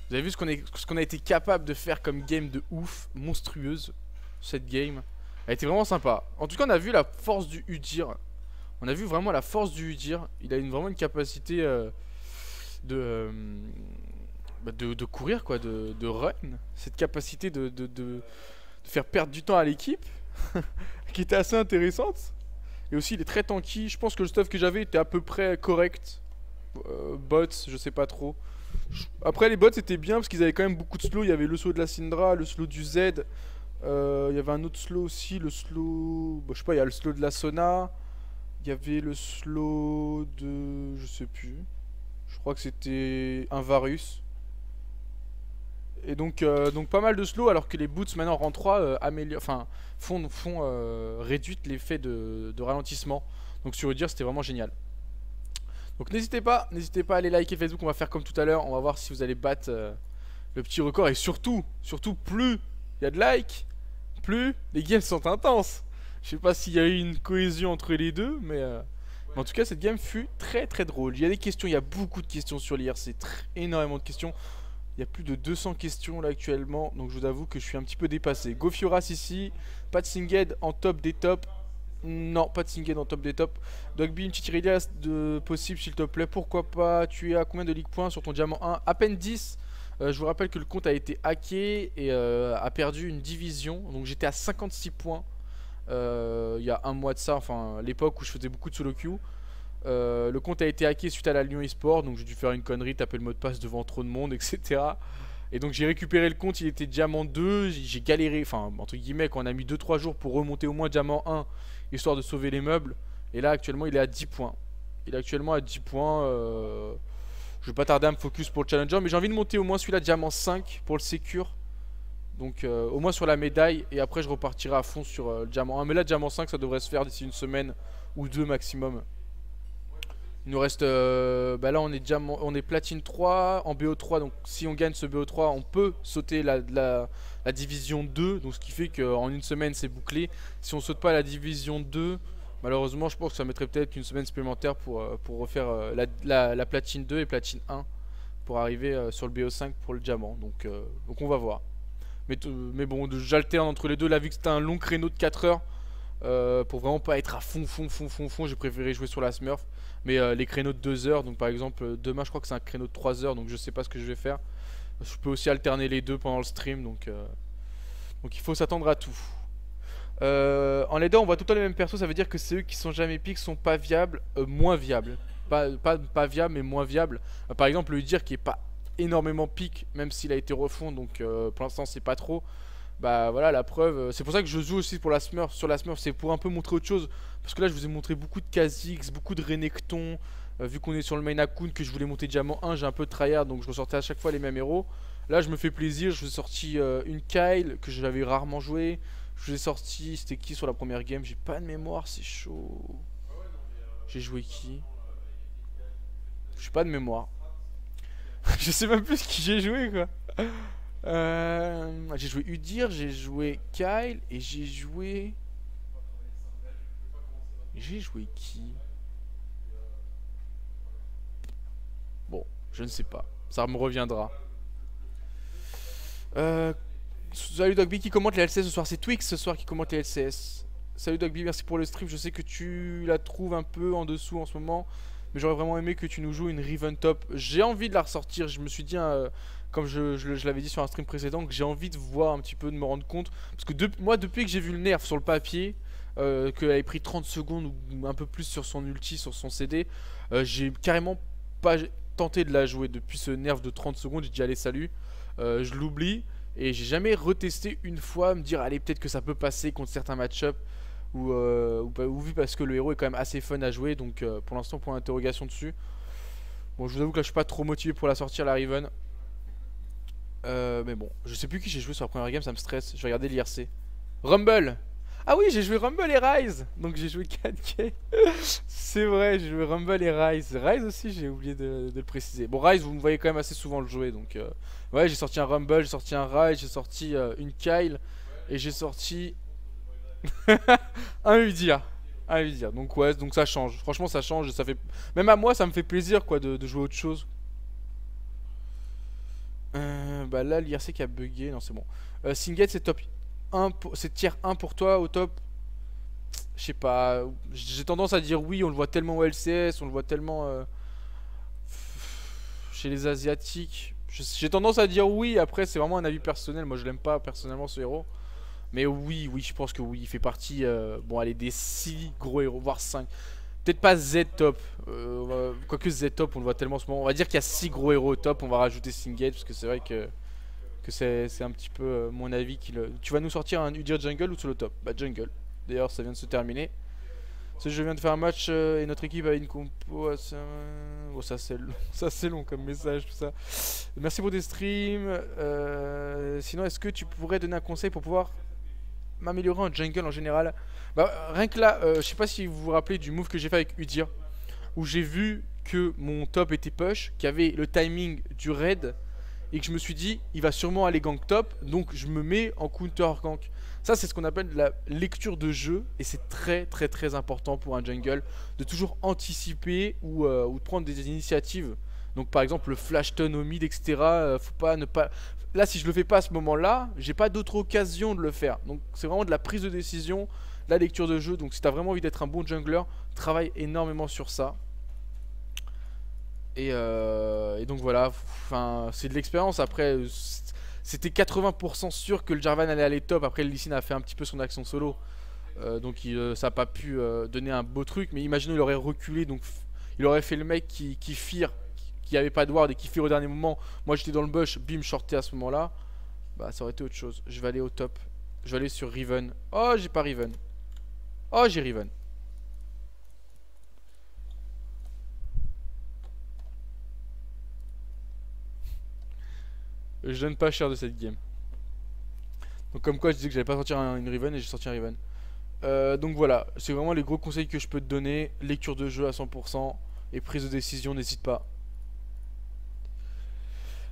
vous avez vu ce qu'on a été capable de faire comme game de ouf, monstrueuse, cette game. Elle été vraiment sympa. En tout cas, on a vu la force du Udir. On a vu vraiment la force du Udir. Il a une, vraiment une capacité euh, de... Euh, bah, de, courir, quoi, de, run. Cette capacité de, de, faire perdre du temps à l'équipe, qui était assez intéressante. Et aussi, il est très tanky. Je pense que le stuff que j'avais était à peu près correct. Euh, bots, je sais pas trop. Après, les bots étaient bien parce qu'ils avaient quand même beaucoup de slow. Il y avait le slow de la Syndra, le slow du Z. Euh, il y avait un autre slow aussi, le slow. Bah, je sais pas, il y a le slow de la Sona. Il y avait le slow de. Je sais plus. Je crois que c'était un Varus. Et donc, euh, donc pas mal de slow alors que les boots maintenant rang 3 euh, enfin, font, font euh, réduite l'effet de, ralentissement. Donc sur dire c'était vraiment génial. Donc n'hésitez pas, n'hésitez pas à aller liker Facebook, on va faire comme tout à l'heure, on va voir si vous allez battre le petit record. Et surtout, surtout plus il y a de likes, plus les games sont intenses. Je sais pas s'il y a eu une cohésion entre les deux, mais, en tout cas cette game fut très très drôle. Il y a des questions, il y a beaucoup de questions sur l'IRC, énormément de questions. Il y a plus de 200 questions là actuellement, donc je vous avoue que je suis un petit peu dépassé. Gofioras ici, pas de Singed en top des tops. Non, pas de Singed en top des tops. Dogby, une petite idée de possible s'il te plaît. Pourquoi pas? Tu es à combien de Ligue points sur ton diamant 1 À peine 10. Euh, je vous rappelle que le compte a été hacké et euh, a perdu une division. Donc j'étais à 56 points euh, il y a un mois de ça, enfin l'époque où je faisais beaucoup de solo queue. Euh, le compte a été hacké suite à la Lyon eSport, donc j'ai dû faire une connerie, taper le mot de passe devant trop de monde, etc. Et donc j'ai récupéré le compte, il était diamant 2, j'ai galéré, enfin entre guillemets, quand on a mis 2-3 jours pour remonter au moins diamant 1, histoire de sauver les meubles. Et là actuellement il est à 10 points. Il est actuellement à 10 points. Euh... Je vais pas tarder à me focus pour le challenger, mais j'ai envie de monter au moins celui-là diamant 5 pour le secure. Donc euh, au moins sur la médaille, et après je repartirai à fond sur le diamant 1. Mais là diamant 5 ça devrait se faire d'ici une semaine ou deux maximum. Il nous reste, euh, bah là on est, diamant, on est platine 3 en BO3, donc si on gagne ce BO3 on peut sauter la, division 2, donc ce qui fait qu'en une semaine c'est bouclé. Si on saute pas la division 2, malheureusement je pense que ça mettrait peut-être une semaine supplémentaire pour, euh, pour refaire euh, la, platine 2 et platine 1 pour arriver sur le BO5 pour le diamant, donc, donc on va voir. Mais, mais bon, j'alterne entre les deux, là vu que c'était un long créneau de 4 heures, euh, pour vraiment pas être à fond, fond, fond, fond, fond, j'ai préféré jouer sur la Smurf. Mais euh, les créneaux de 2 heures, donc par exemple, euh, demain je crois que c'est un créneau de 3 heures, donc je sais pas ce que je vais faire. Je peux aussi alterner les deux pendant le stream, donc, donc il faut s'attendre à tout. en les deux, on voit tout le temps les mêmes persos, ça veut dire que ceux qui sont jamais piques sont pas viables, moins viables. Pas, pas, pas viables, mais moins viables. par exemple, le dire qui est pas énormément pique, même s'il a été refond, donc pour l'instant c'est pas trop. Bah voilà la preuve, euh, c'est pour ça que je joue aussi pour la Smurf, sur la Smurf, c'est pour un peu montrer autre chose. Parce que là je vous ai montré beaucoup de Kha'Zix, beaucoup de Renekton, euh, vu qu'on est sur le main account que je voulais monter diamant 1, j'ai un peu de tryhard donc je ressortais à chaque fois les mêmes héros. Là je me fais plaisir, je vous ai sorti euh, une Kyle que j'avais rarement joué. Je vous ai sorti, c'était qui sur la première game? J'ai pas de mémoire, c'est chaud. J'ai joué qui? J'ai pas de mémoire. je sais même plus qui j'ai joué quoi. Euh, j'ai joué Udir, j'ai joué Kyle et j'ai joué. J'ai joué qui? Bon, je ne sais pas. Ça me reviendra. Euh, salut Dogby qui commente les LCS ce soir. C'est Twix ce soir qui commente les LCS. Salut Dogby, merci pour le stream. Je sais que tu la trouves un peu en dessous en ce moment. Mais j'aurais vraiment aimé que tu nous joues une Riven Top. J'ai envie de la ressortir. Je me suis dit, euh, comme je, l'avais dit sur un stream précédent, que j'ai envie de voir un petit peu, de me rendre compte. Parce que moi, depuis que j'ai vu le nerf sur le papier, euh, qu'elle avait pris 30 secondes ou un peu plus sur son ulti, sur son CD, euh, j'ai carrément pas tenté de la jouer depuis ce nerf de 30 secondes. J'ai dit, allez, salut. je l'oublie. Et j'ai jamais retesté une fois, me dire, allez, peut-être que ça peut passer contre certains match-up. Euh, ou, vu parce que le héros est quand même assez fun à jouer donc euh, pour l'instant point d'interrogation dessus bon je vous avoue que là je suis pas trop motivé pour la sortir la Riven euh, mais bon je sais plus qui j'ai joué sur la première game ça me stresse je vais regarder l'IRC Rumble ah oui j'ai joué Rumble et Rise donc j'ai joué 4K c'est vrai j'ai joué Rumble et Rise Rise aussi j'ai oublié de, le préciser bon Rise vous me voyez quand même assez souvent le jouer donc ouais j'ai sorti un Rumble j'ai sorti un Rise j'ai sorti une Kyle et j'ai sorti un Udia. Un Udia. Donc ouais, donc ça change. Franchement, ça change. Ça fait... Même à moi, ça me fait plaisir quoi de, jouer autre chose. Euh, bah là, l'IRC qui a bugué. Non, c'est bon. Euh, Singate, c'est top 1. C'est tier 1 pour toi au top? Je sais pas. J'ai tendance à dire oui. On le voit tellement au LCS. On le voit tellement euh, chez les Asiatiques. J'ai tendance à dire oui. Après, c'est vraiment un avis personnel. Moi, je l'aime pas personnellement ce héros. Mais oui, oui, je pense que oui, il fait partie, bon allez, des 6 gros héros, voire 5. Peut-être pas Z top, euh, quoique Z top on le voit tellement en ce moment. On va dire qu'il y a 6 gros héros top, on va rajouter Singate parce que c'est vrai que, que c'est un petit peu euh, mon avis. qu'il Tu vas nous sortir un Udir Jungle ou solo top? Bah Jungle, d'ailleurs ça vient de se terminer. je viens de faire un match et notre équipe a une compo assez... Oh ça c'est long, long comme message tout ça. Merci pour tes streams. sinon est-ce que tu pourrais donner un conseil pour pouvoir m'améliorer en jungle en général Bah rien que là, euh, je sais pas si vous vous rappelez du move que j'ai fait avec Udir Où j'ai vu que mon top était push, qui avait le timing du raid Et que je me suis dit, il va sûrement aller gank top Donc je me mets en counter gank Ça c'est ce qu'on appelle la lecture de jeu Et c'est très très très important pour un jungle De toujours anticiper ou, euh, de prendre des initiatives Donc par exemple le flash ton au mid, etc. euh, faut pas ne pas. Là, si je le fais pas à ce moment-là, j'ai pas d'autre occasion de le faire. Donc c'est vraiment de la prise de décision, la lecture de jeu. Donc si t'as vraiment envie d'être un bon jungler, travaille énormément sur ça. Et, euh, donc voilà, enfin c'est de l'expérience. Après, c'était 80% sûr que le Jarvan allait aller top. Après, le Lee Sin a fait un petit peu son action solo. Euh, donc euh, ça n'a pas pu euh, donner un beau truc. Mais imaginons il aurait reculé, donc il aurait fait le mec qui, qui fear, qui avait pas de ward et qui fear au dernier moment. Moi j'étais dans le bush, bim, shorté à ce moment-là. Bah ça aurait été autre chose. Je vais aller au top. Je vais aller sur Riven. Oh, j'ai pas Riven. Oh, j'ai Riven. Je donne pas cher de cette game. Donc comme quoi je disais que j'allais pas sortir un- une Riven et j'ai sorti un Riven. Euh, donc voilà, c'est vraiment les gros conseils que je peux te donner. Lecture de jeu à 100% et prise de décision, n'hésite pas.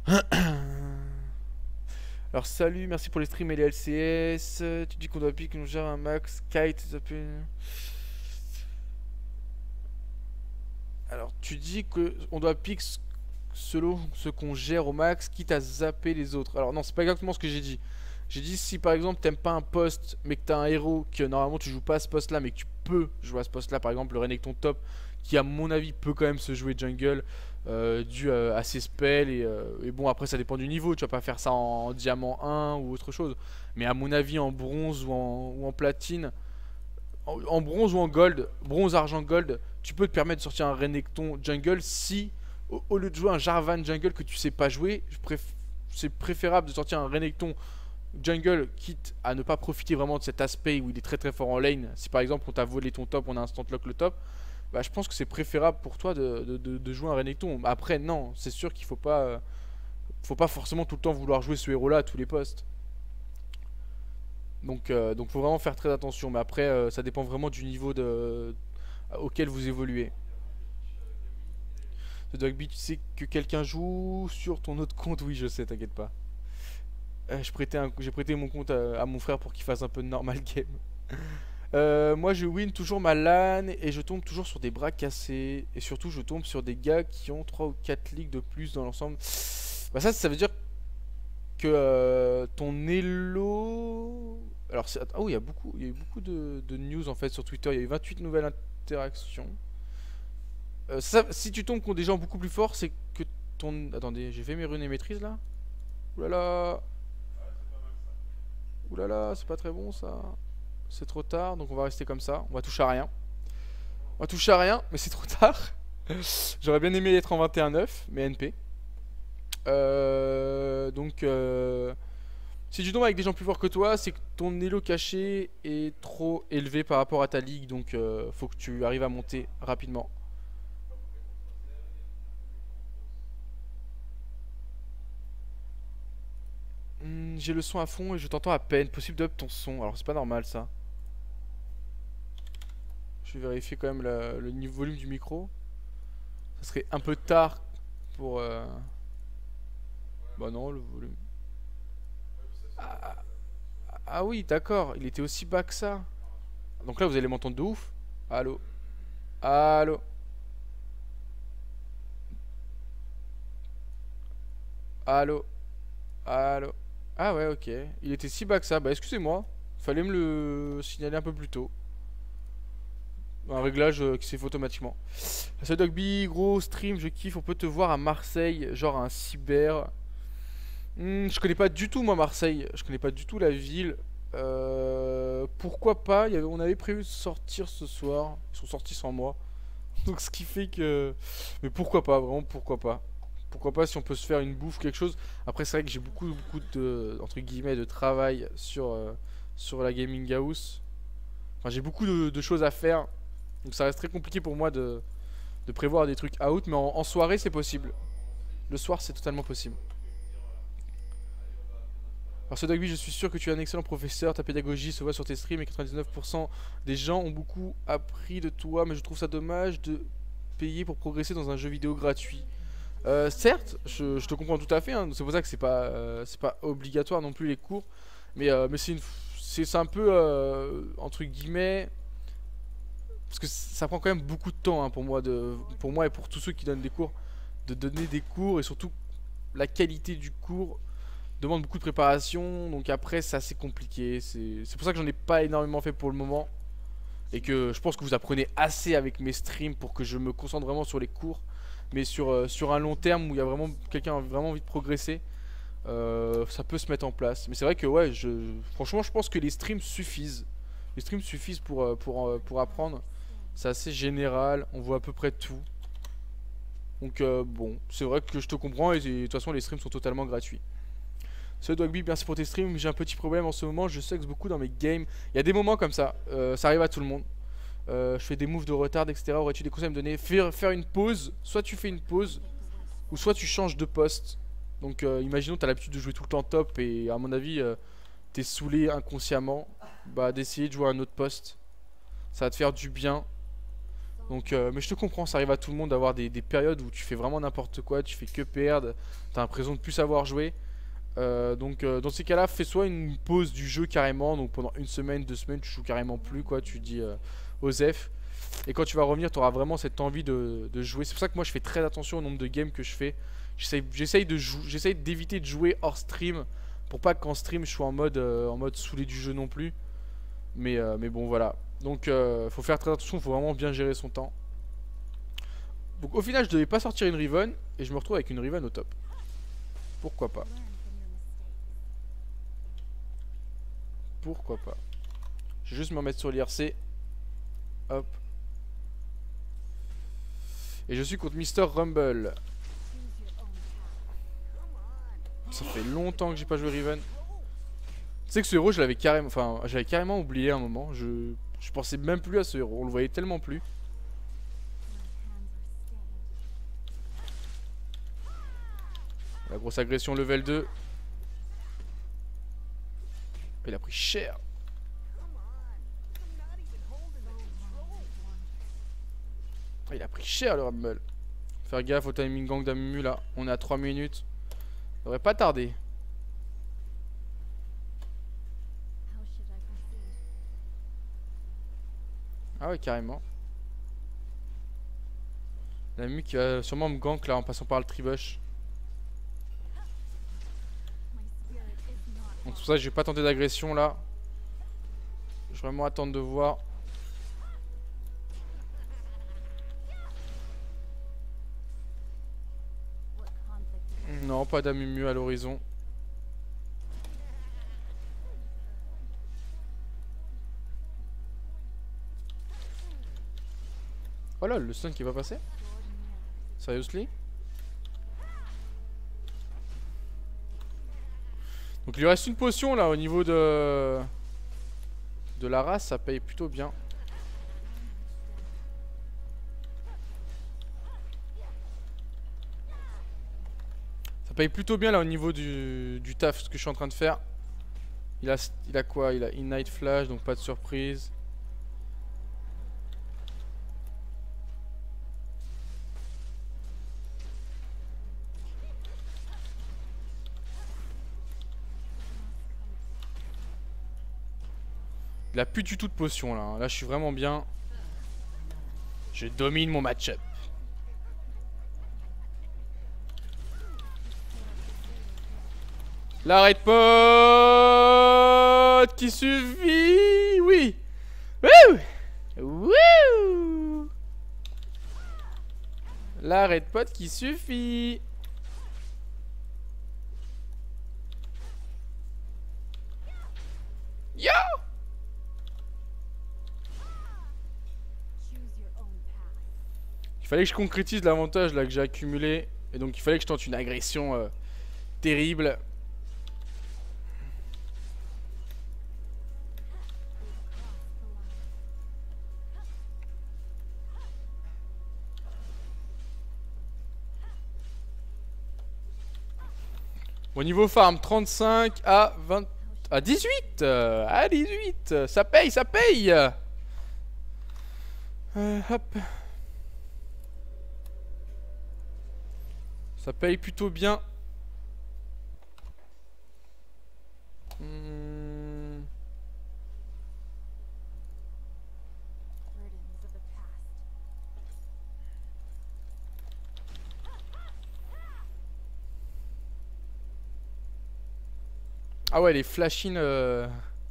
Alors salut, merci pour les streams et les LCS. Tu dis qu'on doit piquer, qu'on gère un max, kite, ça. Alors tu dis que on doit s- selon ce qu'on gère au max, quitte à zapper les autres. Alors non, c'est pas exactement ce que j'ai dit. J'ai dit si par exemple t'aimes pas un poste mais que t'as un héros que normalement tu joues pas à ce poste là mais que tu peux jouer à ce poste là par exemple le Renekton top qui à mon avis peut quand même se jouer jungle euh, dû à, à ses spells et, euh, et bon après ça dépend du niveau. Tu vas pas faire ça en, diamant 1 ou autre chose. Mais à mon avis en bronze ou en, platine en, bronze ou en gold bronze argent gold tu peux te permettre de sortir un Renekton jungle si au, lieu de jouer un Jarvan jungle que tu sais pas jouer c'est préférable de sortir un Renekton jungle, quitte à ne pas profiter vraiment de cet aspect où il est très très fort en lane, si par exemple on t'a volé ton top, on a instant lock le top, bah, je pense que c'est préférable pour toi de, de- jouer un Renekton. Après, non, c'est sûr qu'il faut pas, faut pas forcément tout le temps vouloir jouer ce héros là à tous les postes. Donc, euh, donc faut vraiment faire très attention. Mais après, euh, ça dépend vraiment du niveau auquel vous évoluez. The Dogby, tu sais que quelqu'un joue sur ton autre compte? Oui, je sais, t'inquiète pas. Euh, J'ai prêté mon compte à, mon frère pour qu'il fasse un peu de normal game. Euh, moi je win toujours ma LAN et je tombe toujours sur des bras cassés. Et surtout je tombe sur des gars qui ont 3 ou 4 ligues de plus dans l'ensemble. Bah ça ça veut dire que euh, ton elo... Alors. Ah il y a beaucoup, y a eu beaucoup de, news en fait sur Twitter. Il y a eu 28 nouvelles interactions. Si tu tombes contre des gens beaucoup plus forts c'est que ton... Attendez j'ai fait mes runes et maîtrises là Oulala Oulala, c'est pas très bon ça. C'est trop tard, donc on va rester comme ça. On va toucher à rien. On va toucher à rien, mais c'est trop tard. J'aurais bien aimé être en 21-9, mais NP. Euh, donc, euh, si tu tombes avec des gens plus forts que toi, c'est que ton elo caché est trop élevé par rapport à ta ligue, donc euh, faut que tu arrives à monter rapidement. Hmm, J'ai le son à fond et je t'entends à peine. Possible d'up ton son. Alors c'est pas normal ça. Je vais vérifier quand même le niveau volume du micro. Ça serait un peu tard pour. euh, Bah non, le volume. Ah, ah oui, d'accord. Il était aussi bas que ça. Donc là, vous allez m'entendre de ouf. Allô? Allô? Allô? Allô? Ah ouais, ok. Il était si bas que ça. Bah excusez-moi. Fallait me le signaler un peu plus tôt. Un réglage euh, qui s'est fait automatiquement. C'est Dogby, gros stream, je kiffe. On peut te voir à Marseille, genre un cyber. Hmm, je connais pas du tout moi Marseille. Je connais pas du tout la ville. Euh, pourquoi pas? On avait prévu de sortir ce soir. Ils sont sortis sans moi. Donc ce qui fait que... Mais pourquoi pas, vraiment pourquoi pas? Pourquoi pas si on peut se faire une bouffe, quelque chose. Après c'est vrai que j'ai beaucoup, beaucoup de, entre guillemets, de travail sur, euh, sur la gaming house. Enfin j'ai beaucoup de, choses à faire. Donc ça reste très compliqué pour moi de, de prévoir des trucs out. Mais en, en soirée c'est possible. Le soir c'est totalement possible. Alors ce Dogby, je suis sûr que tu es un excellent professeur, ta pédagogie se voit sur tes streams et 99% des gens ont beaucoup appris de toi, mais je trouve ça dommage de payer pour progresser dans un jeu vidéo gratuit. Euh, certes, je, te comprends tout à fait, hein, c'est pour ça que c'est pas, euh, pas obligatoire non plus les cours, mais, euh, c'est un peu, entre guillemets, parce que ça prend quand même beaucoup de temps hein, pour, moi de, pour moi et pour tous ceux qui donnent des cours, de donner des cours et surtout la qualité du cours demande beaucoup de préparation. Donc après, c'est assez compliqué. C'est pour ça que j'en ai pas énormément fait pour le moment. Et que je pense que vous apprenez assez avec mes streams pour que je me concentre vraiment sur les cours. Mais sur, euh, sur un long terme où il y a vraiment quelqu'un a vraiment envie de progresser, euh, ça peut se mettre en place. Mais c'est vrai que ouais, je, franchement, je pense que les streams suffisent. Les streams suffisent pour, euh, pour, pour apprendre. C'est assez général, on voit à peu près tout. Donc bon, c'est vrai que je te comprends et de toute façon les streams sont totalement gratuits. Salut Dogby, merci pour tes streams. J'ai un petit problème en ce moment, je sexe beaucoup dans mes games. Il y a des moments comme ça, ça arrive à tout le monde. Je fais des moves de retard, etc. Aurais-tu des conseils à me donner? Faire, une pause, soit tu fais une pause, ou soit tu changes de poste. Donc euh, imaginons tu as l'habitude de jouer tout le temps top et à mon avis euh, t'es saoulé inconsciemment. Bah d'essayer de jouer à un autre poste. Ça va te faire du bien. Donc euh, mais je te comprends, ça arrive à tout le monde d'avoir des, périodes où tu fais vraiment n'importe quoi, tu fais que perdre, t'as l'impression de plus savoir jouer. donc dans ces cas là fais soit une pause du jeu carrément, donc pendant une semaine, deux semaines tu joues carrément plus quoi, tu dis Osef. Et quand tu vas revenir tu auras vraiment cette envie de, de jouer. C'est pour ça que moi je fais très attention au nombre de games que je fais. J'essaye de d'éviter de jouer hors stream pour pas qu'en stream je sois en mode euh, en mode saoulé du jeu non plus. Mais euh, mais bon voilà. Donc euh, faut faire très attention, faut vraiment bien gérer son temps. Donc au final je devais pas sortir une Riven et je me retrouve avec une Riven au top. Pourquoi pas? Pourquoi pas? Je vais juste me remettre sur l'IRC. Hop. Et je suis contre Mister Rumble. Ça fait longtemps que j'ai pas joué Riven. Tu sais que ce héros, je l'avais carrément, enfin, j'avais carrément oublié un moment. Je, je pensais même plus à ce héros. On le voyait tellement plus. La grosse agression level 2. Il a pris cher. Il a pris cher le Rumble. Faire gaffe au timing gang d'Amumu là. On est à 3 minutes. Ça devrait pas tarder. Ah ouais, carrément. La mu qui va sûrement me gank là en passant par le tribush. Donc c'est pour ça que je vais pas tenter d'agression là. Je vais vraiment attendre de voir. Pas d'amumu à l'horizon. Voilà, le stun qui va passer Seriously? Donc il lui reste une potion là au niveau de... De la race, ça paye plutôt bien. Paye plutôt bien là au niveau du, taf ce que je suis en train de faire. Il a, il a quoi? Il a Ignite Flash donc pas de surprise. Il a plus du tout de potion là. Là je suis vraiment bien. Je domine mon match-up. L'arrêt de pote qui suffit. Oui. Wouh. Wouh. L'arrêt de pote qui suffit. Yo Il fallait que je concrétise l'avantage là que j'ai accumulé. Et donc il fallait que je tente une agression euh, terrible. Au niveau farm, 35 à 20... À 18 À 18 Ça paye, ça paye euh, Hop. Ça paye plutôt bien. Ah ouais, les flashing euh,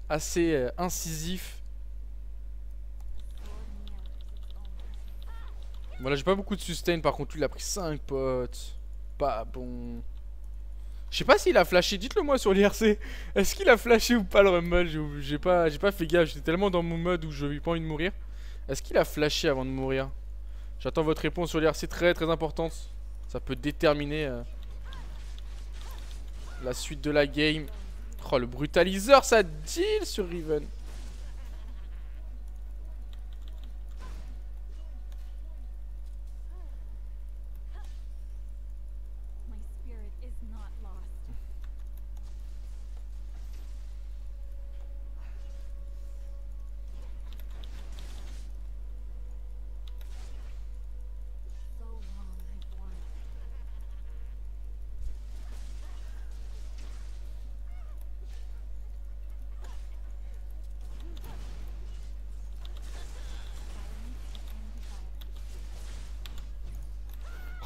assez euh, incisifs. Voilà, j'ai pas beaucoup de sustain. Par contre, lui, il a pris 5 potes. Pas bon. Je sais pas s'il a flashé. Dites-le moi sur l'IRC. Est-ce qu'il a flashé ou pas le rumble J'ai pas, pas fait gaffe. J'étais tellement dans mon mode où je n'avais pas envie de mourir. Est-ce qu'il a flashé avant de mourir? J'attends votre réponse sur l'IRC. Très très importante. Ça peut déterminer euh, la suite de la game. Oh, le brutaliseur, ça deal sur Riven.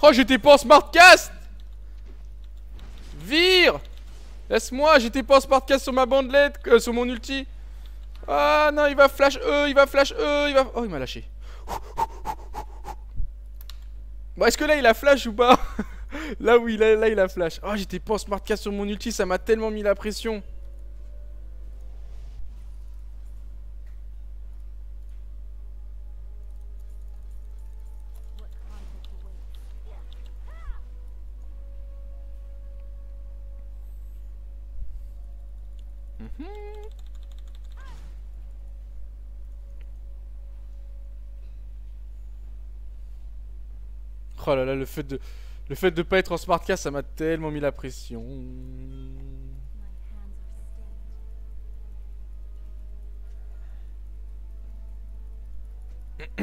Oh, j'étais pas en smartcast Vire Laisse-moi, j'étais pas en smartcast sur ma bandelette, euh, sur mon ulti. Ah non, il va flash E, il va flash E, il va... Oh, il m'a lâché. Bon, est-ce que là, il a flash ou pas? Là, oui, là, là, il a flash. Oh, j'étais pas en smartcast sur mon ulti, ça m'a tellement mis la pression. Oh là là, le fait de... Le fait de pas être en smartcast, ça m'a tellement mis la pression.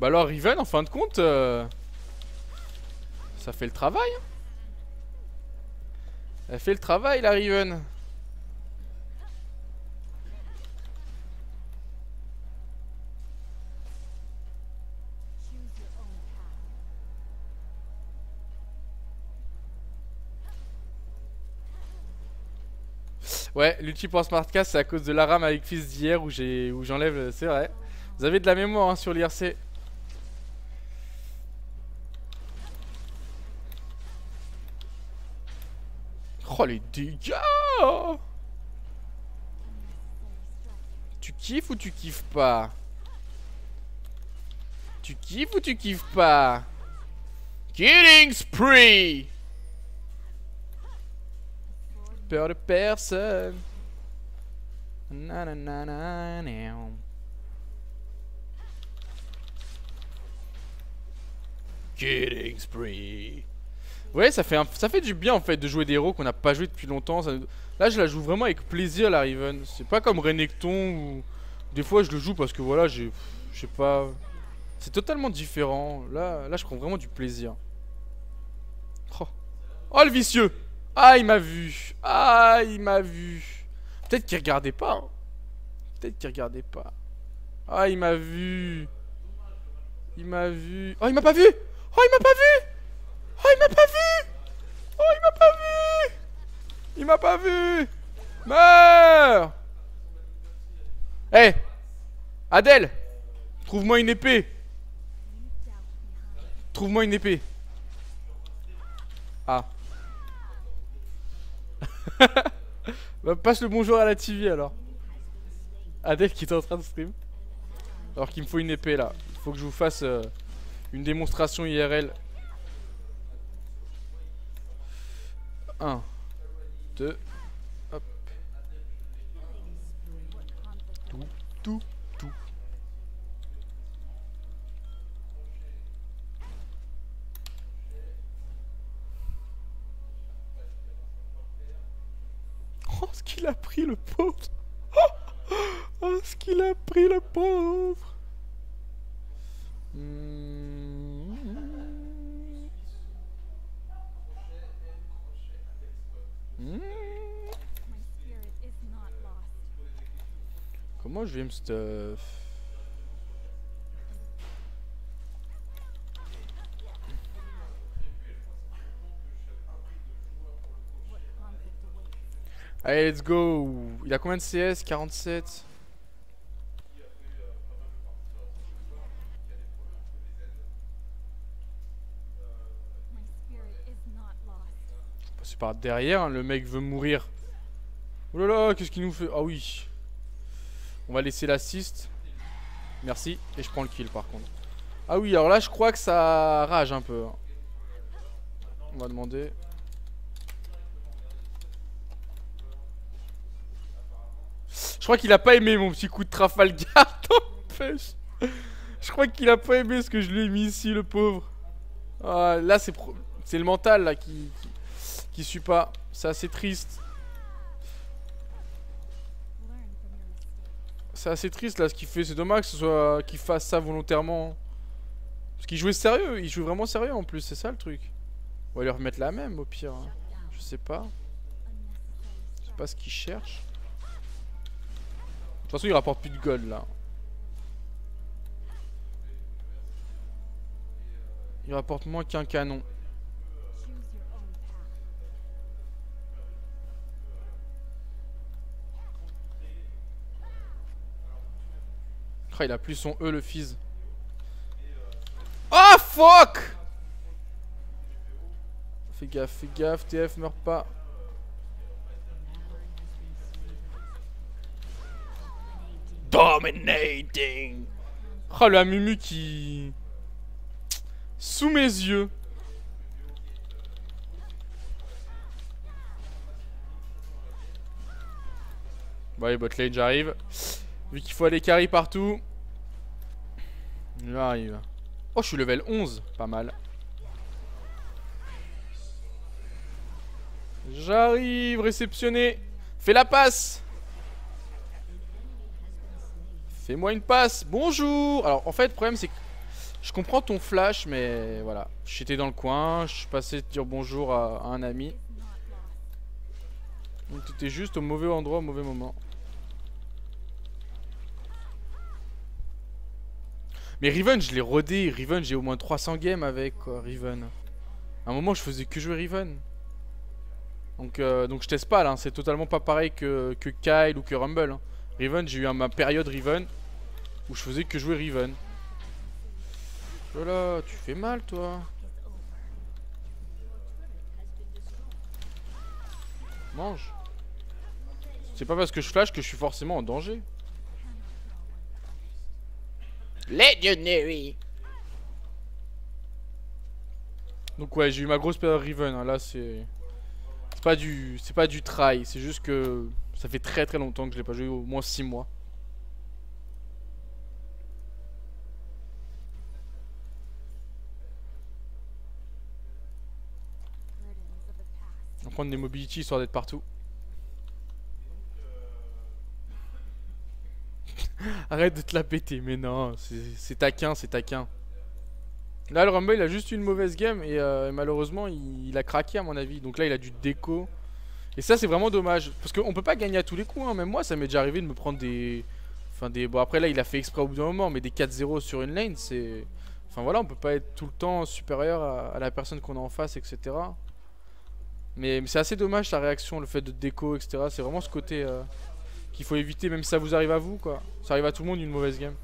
bah alors Riven, en fin de compte, euh, ça fait le travail. Hein. Elle fait le travail, la Riven. Ouais, l'ulti pour Smartcast, c'est à cause de la rame avec Fils d'hier où j'enlève, c'est vrai. Vous avez de la mémoire hein, sur l'IRC. Oh les dégâts Tu kiffes ou tu kiffes pas? Tu kiffes ou tu kiffes pas? Killing spree peur de personne. Killing spree. Ouais, ça fait, ça fait du bien en fait de jouer des héros qu'on n'a pas joué depuis longtemps. Là, je la joue vraiment avec plaisir la Riven. C'est pas comme Renekton ou des fois je le joue parce que voilà, j'ai, je sais pas. C'est totalement différent. Là, là, je prends vraiment du plaisir. Oh, oh le vicieux ah, il m'a vu. Ah, il m'a vu. Peut-être qu'il regardait pas. Hein. Peut-être qu'il regardait pas. Ah, il m'a vu. Il m'a vu. Oh, il m'a pas vu. Oh, il m'a pas vu. Oh, il m'a pas vu. Oh, il m'a pas vu. Il m'a pas vu. Meurs. Hé. Hey. Adèle. Trouve-moi une épée. Trouve-moi une épée. Ah. bah, passe le bonjour à la TV alors. Adèle qui est en train de stream. Alors qu'il me faut une épée là. Il faut que je vous fasse euh, une démonstration IRL. 1, 2, hop. Tout, tout. Oh, ce qu'il a pris le pauvre. Oh, oh ce qu'il a pris le pauvre. Comment je vais me stuff? Allez, let's go. Il a combien de CS? 47 C'est par derrière, hein, le mec veut mourir. Oh là là, qu'est-ce qu'il nous fait? Ah oui. On va laisser l'assist. Merci. Et je prends le kill par contre. Ah oui, alors là, je crois que ça rage un peu. Hein. On va demander. Crois qu'il a pas aimé mon petit coup de Trafalgar, Je crois qu'il a pas aimé ce que je lui ai mis ici, le pauvre. Ah, là, c'est c'est le mental là qui, qui, suit pas. C'est assez triste. C'est assez triste là ce qu'il fait. C'est dommage soit qu'il fasse ça volontairement. Parce qu'il jouait sérieux. Il joue vraiment sérieux en plus. C'est ça le truc. On va lui remettre la même au pire. Hein. Je sais pas. Je sais pas ce qu'il cherche. Toute façon, il rapporte plus de gold là. Il rapporte moins qu'un canon. Ah, il a plus son E le fizz. Oh fuck Fais gaffe, fais gaffe, TF meurt pas. Dominating. Oh le Amumu qui... Sous mes yeux Bon allez bot lane j'arrive. Vu qu'il faut aller carry partout. J'arrive. Oh je suis level 11 Pas mal. J'arrive réceptionné. Fais la passe Fais-moi une passe. Bonjour Alors, en fait, le problème, c'est que je comprends ton flash, mais voilà. J'étais dans le coin, je suis passé dire bonjour à, un ami. Donc, t'étais juste au mauvais endroit, au mauvais moment. Mais Riven, je l'ai rodé. Riven, j'ai au moins 300 games avec, quoi, Riven. À un moment, je faisais que jouer Riven. Donc, euh, donc je teste pas, là. Hein. C'est totalement pas pareil que, que Kyle ou que Rumble. Hein. Riven, j'ai eu ma période Riven où je faisais que jouer Riven. Voilà, tu fais mal toi. Mange. C'est pas parce que je flash que je suis forcément en danger. Legendary Donc ouais, j'ai eu ma grosse période Riven. Hein. Là, c'est... C'est pas du... C'est pas du try. C'est juste que... Ça fait très très longtemps que je l'ai pas joué. Au moins 6 mois. Prendre des mobility histoire d'être partout. Arrête de te la péter, mais non, c'est taquin, c'est taquin. Là, le Rumble, il a juste une mauvaise game et euh, malheureusement, il, a craqué à mon avis. Donc là, il a du déco. Et ça, c'est vraiment dommage. Parce qu'on peut pas gagner à tous les coups. Hein. Même moi, ça m'est déjà arrivé de me prendre des... Enfin, des... Bon, après, là, il a fait exprès au bout d'un moment. Mais des 4-0 sur une lane, c'est... Enfin, voilà, on peut pas être tout le temps supérieur à la personne qu'on a en face, etc. Mais, c'est assez dommage sa réaction, le fait de déco, etc. C'est vraiment ce côté euh, qu'il faut éviter, même si ça vous arrive à vous, quoi. Ça arrive à tout le monde une mauvaise game.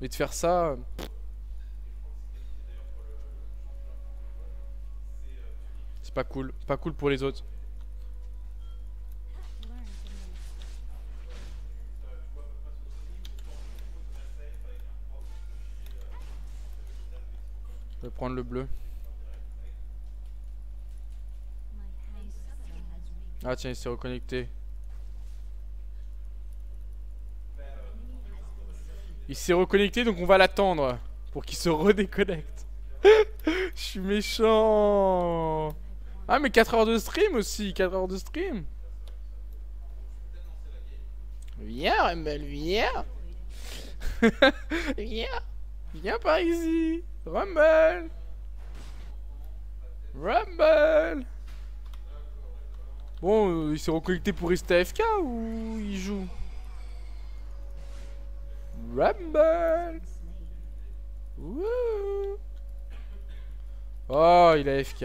Mais de faire ça... Euh, c'est pas cool. Pas cool pour les autres. Je vais prendre le bleu. Ah tiens, il s'est reconnecté. Il s'est reconnecté, donc on va l'attendre pour qu'il se redéconnecte. Je suis méchant. Ah mais 4 heures de stream aussi, 4 heures de stream. Viens Rumble, viens. viens. Viens par ici. Rumble. Rumble. Bon, euh, il s'est reconnecté pour rester AFK ou il joue Rumble. Oh, il a FK.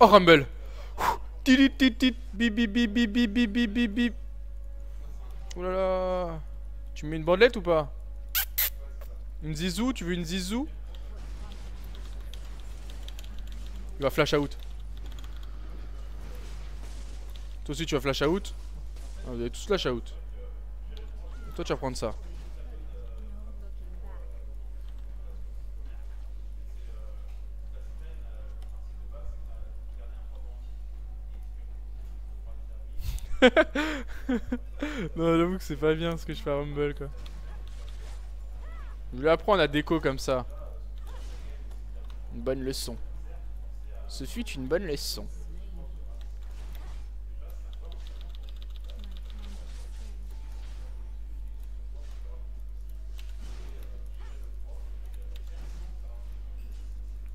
Oh, Rumble. Tit, tit, tit, bip, bip, bip, bip, bip, bip, bip, bip, bip. Là là. Tu mets une bandelette ou pas? Une zizou Tu veux une zizou? Il va flash out. Toi aussi tu vas flash out. Vous allez tous flash out. Toi tu vas prendre ça. non, j'avoue que c'est pas bien ce que je fais à Rumble quoi. Je lui apprends la déco comme ça. Une bonne leçon. Ce fut une bonne leçon.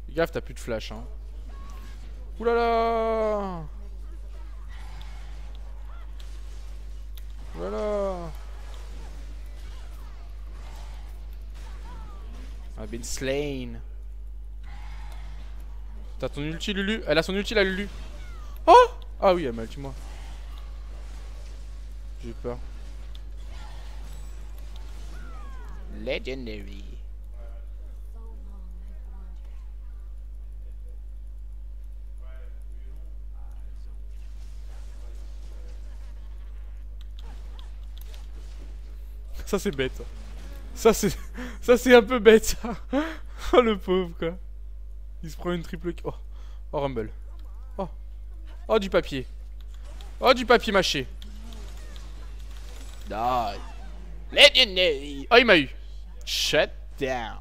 Gaffe, t'as plus de flash hein. Oulala Voilà. I've been slain. T'as ton ulti Lulu? Elle a son ulti la Lulu. Oh Ah oui, elle m'a ulti moi. J'ai peur. Legendary. Ça c'est bête. Ça c'est un peu bête oh le pauvre quoi. Il se prend une triple oh. oh Rumble. Oh. Oh du papier. Oh du papier mâché. Die. Legendary. Oh il m'a eu. Shut down.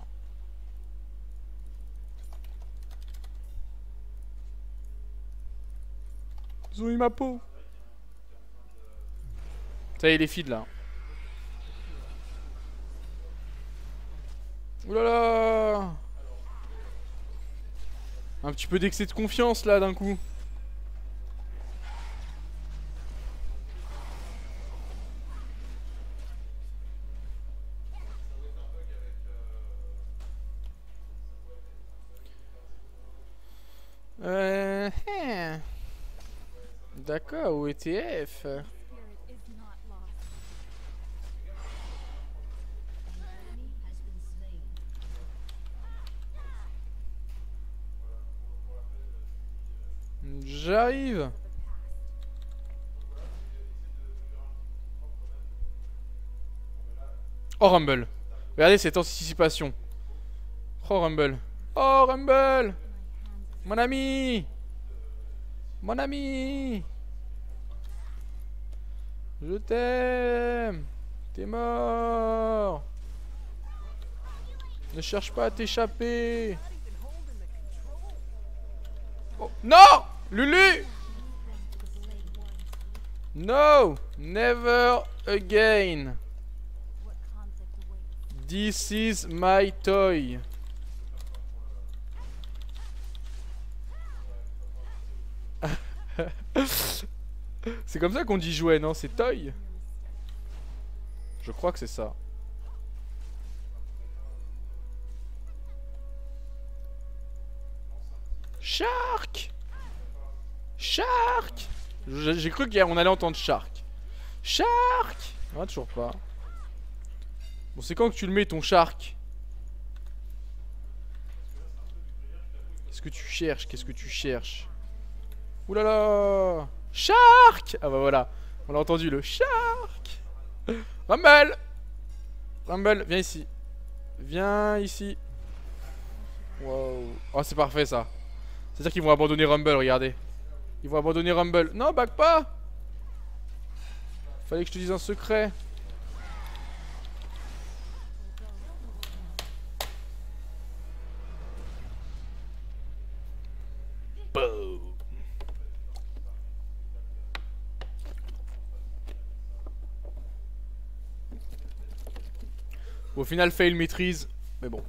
Ils ont eu ma peau. Ça y est les feeds là. Oulala Un petit peu d'excès de confiance là d'un coup. Euh... Hein. D'accord, ou J'arrive. Oh Rumble. Regardez cette anticipation. Oh Rumble. Oh Rumble. Mon ami. Mon ami. Je t'aime. T'es mort. Ne cherche pas à t'échapper. Oh. Non Lulu! No Never again. This is my toy. C'est comme ça qu'on dit jouet, non? C'est toy? Je crois que c'est ça. Shark Shark J'ai cru qu'on allait entendre Shark. Shark Ah, toujours pas. Bon, c'est quand que tu le mets ton Shark? Qu'est-ce que tu cherches? Qu'est-ce que tu cherches? Oulala Shark Ah bah voilà. On l'a entendu, le Shark Rumble Rumble, viens ici. Viens ici. Wow. Oh, c'est parfait ça. C'est-à-dire qu'ils vont abandonner Rumble, regardez. Ils vont abandonner Rumble. Non, back pas Fallait que je te dise un secret. Au final, fail maîtrise. Mais bon.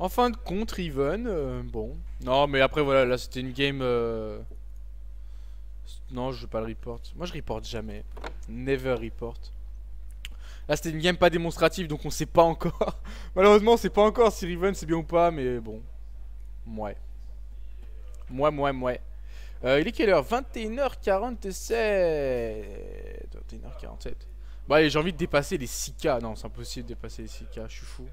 En fin de compte, Riven, euh, bon. Non, mais après, voilà, là, c'était une game... Euh, non, je veux pas le report. Moi, je report jamais. Never report. Là, c'était une game pas démonstrative, donc on sait pas encore. Malheureusement, on sait pas encore si Riven c'est bien ou pas, mais bon. Ouais. Moi, moi, moi. Euh, il est quelle heure? 21h47 21h47 Bon allez j'ai envie de dépasser les 6k Non c'est impossible de dépasser les 6k Je suis fou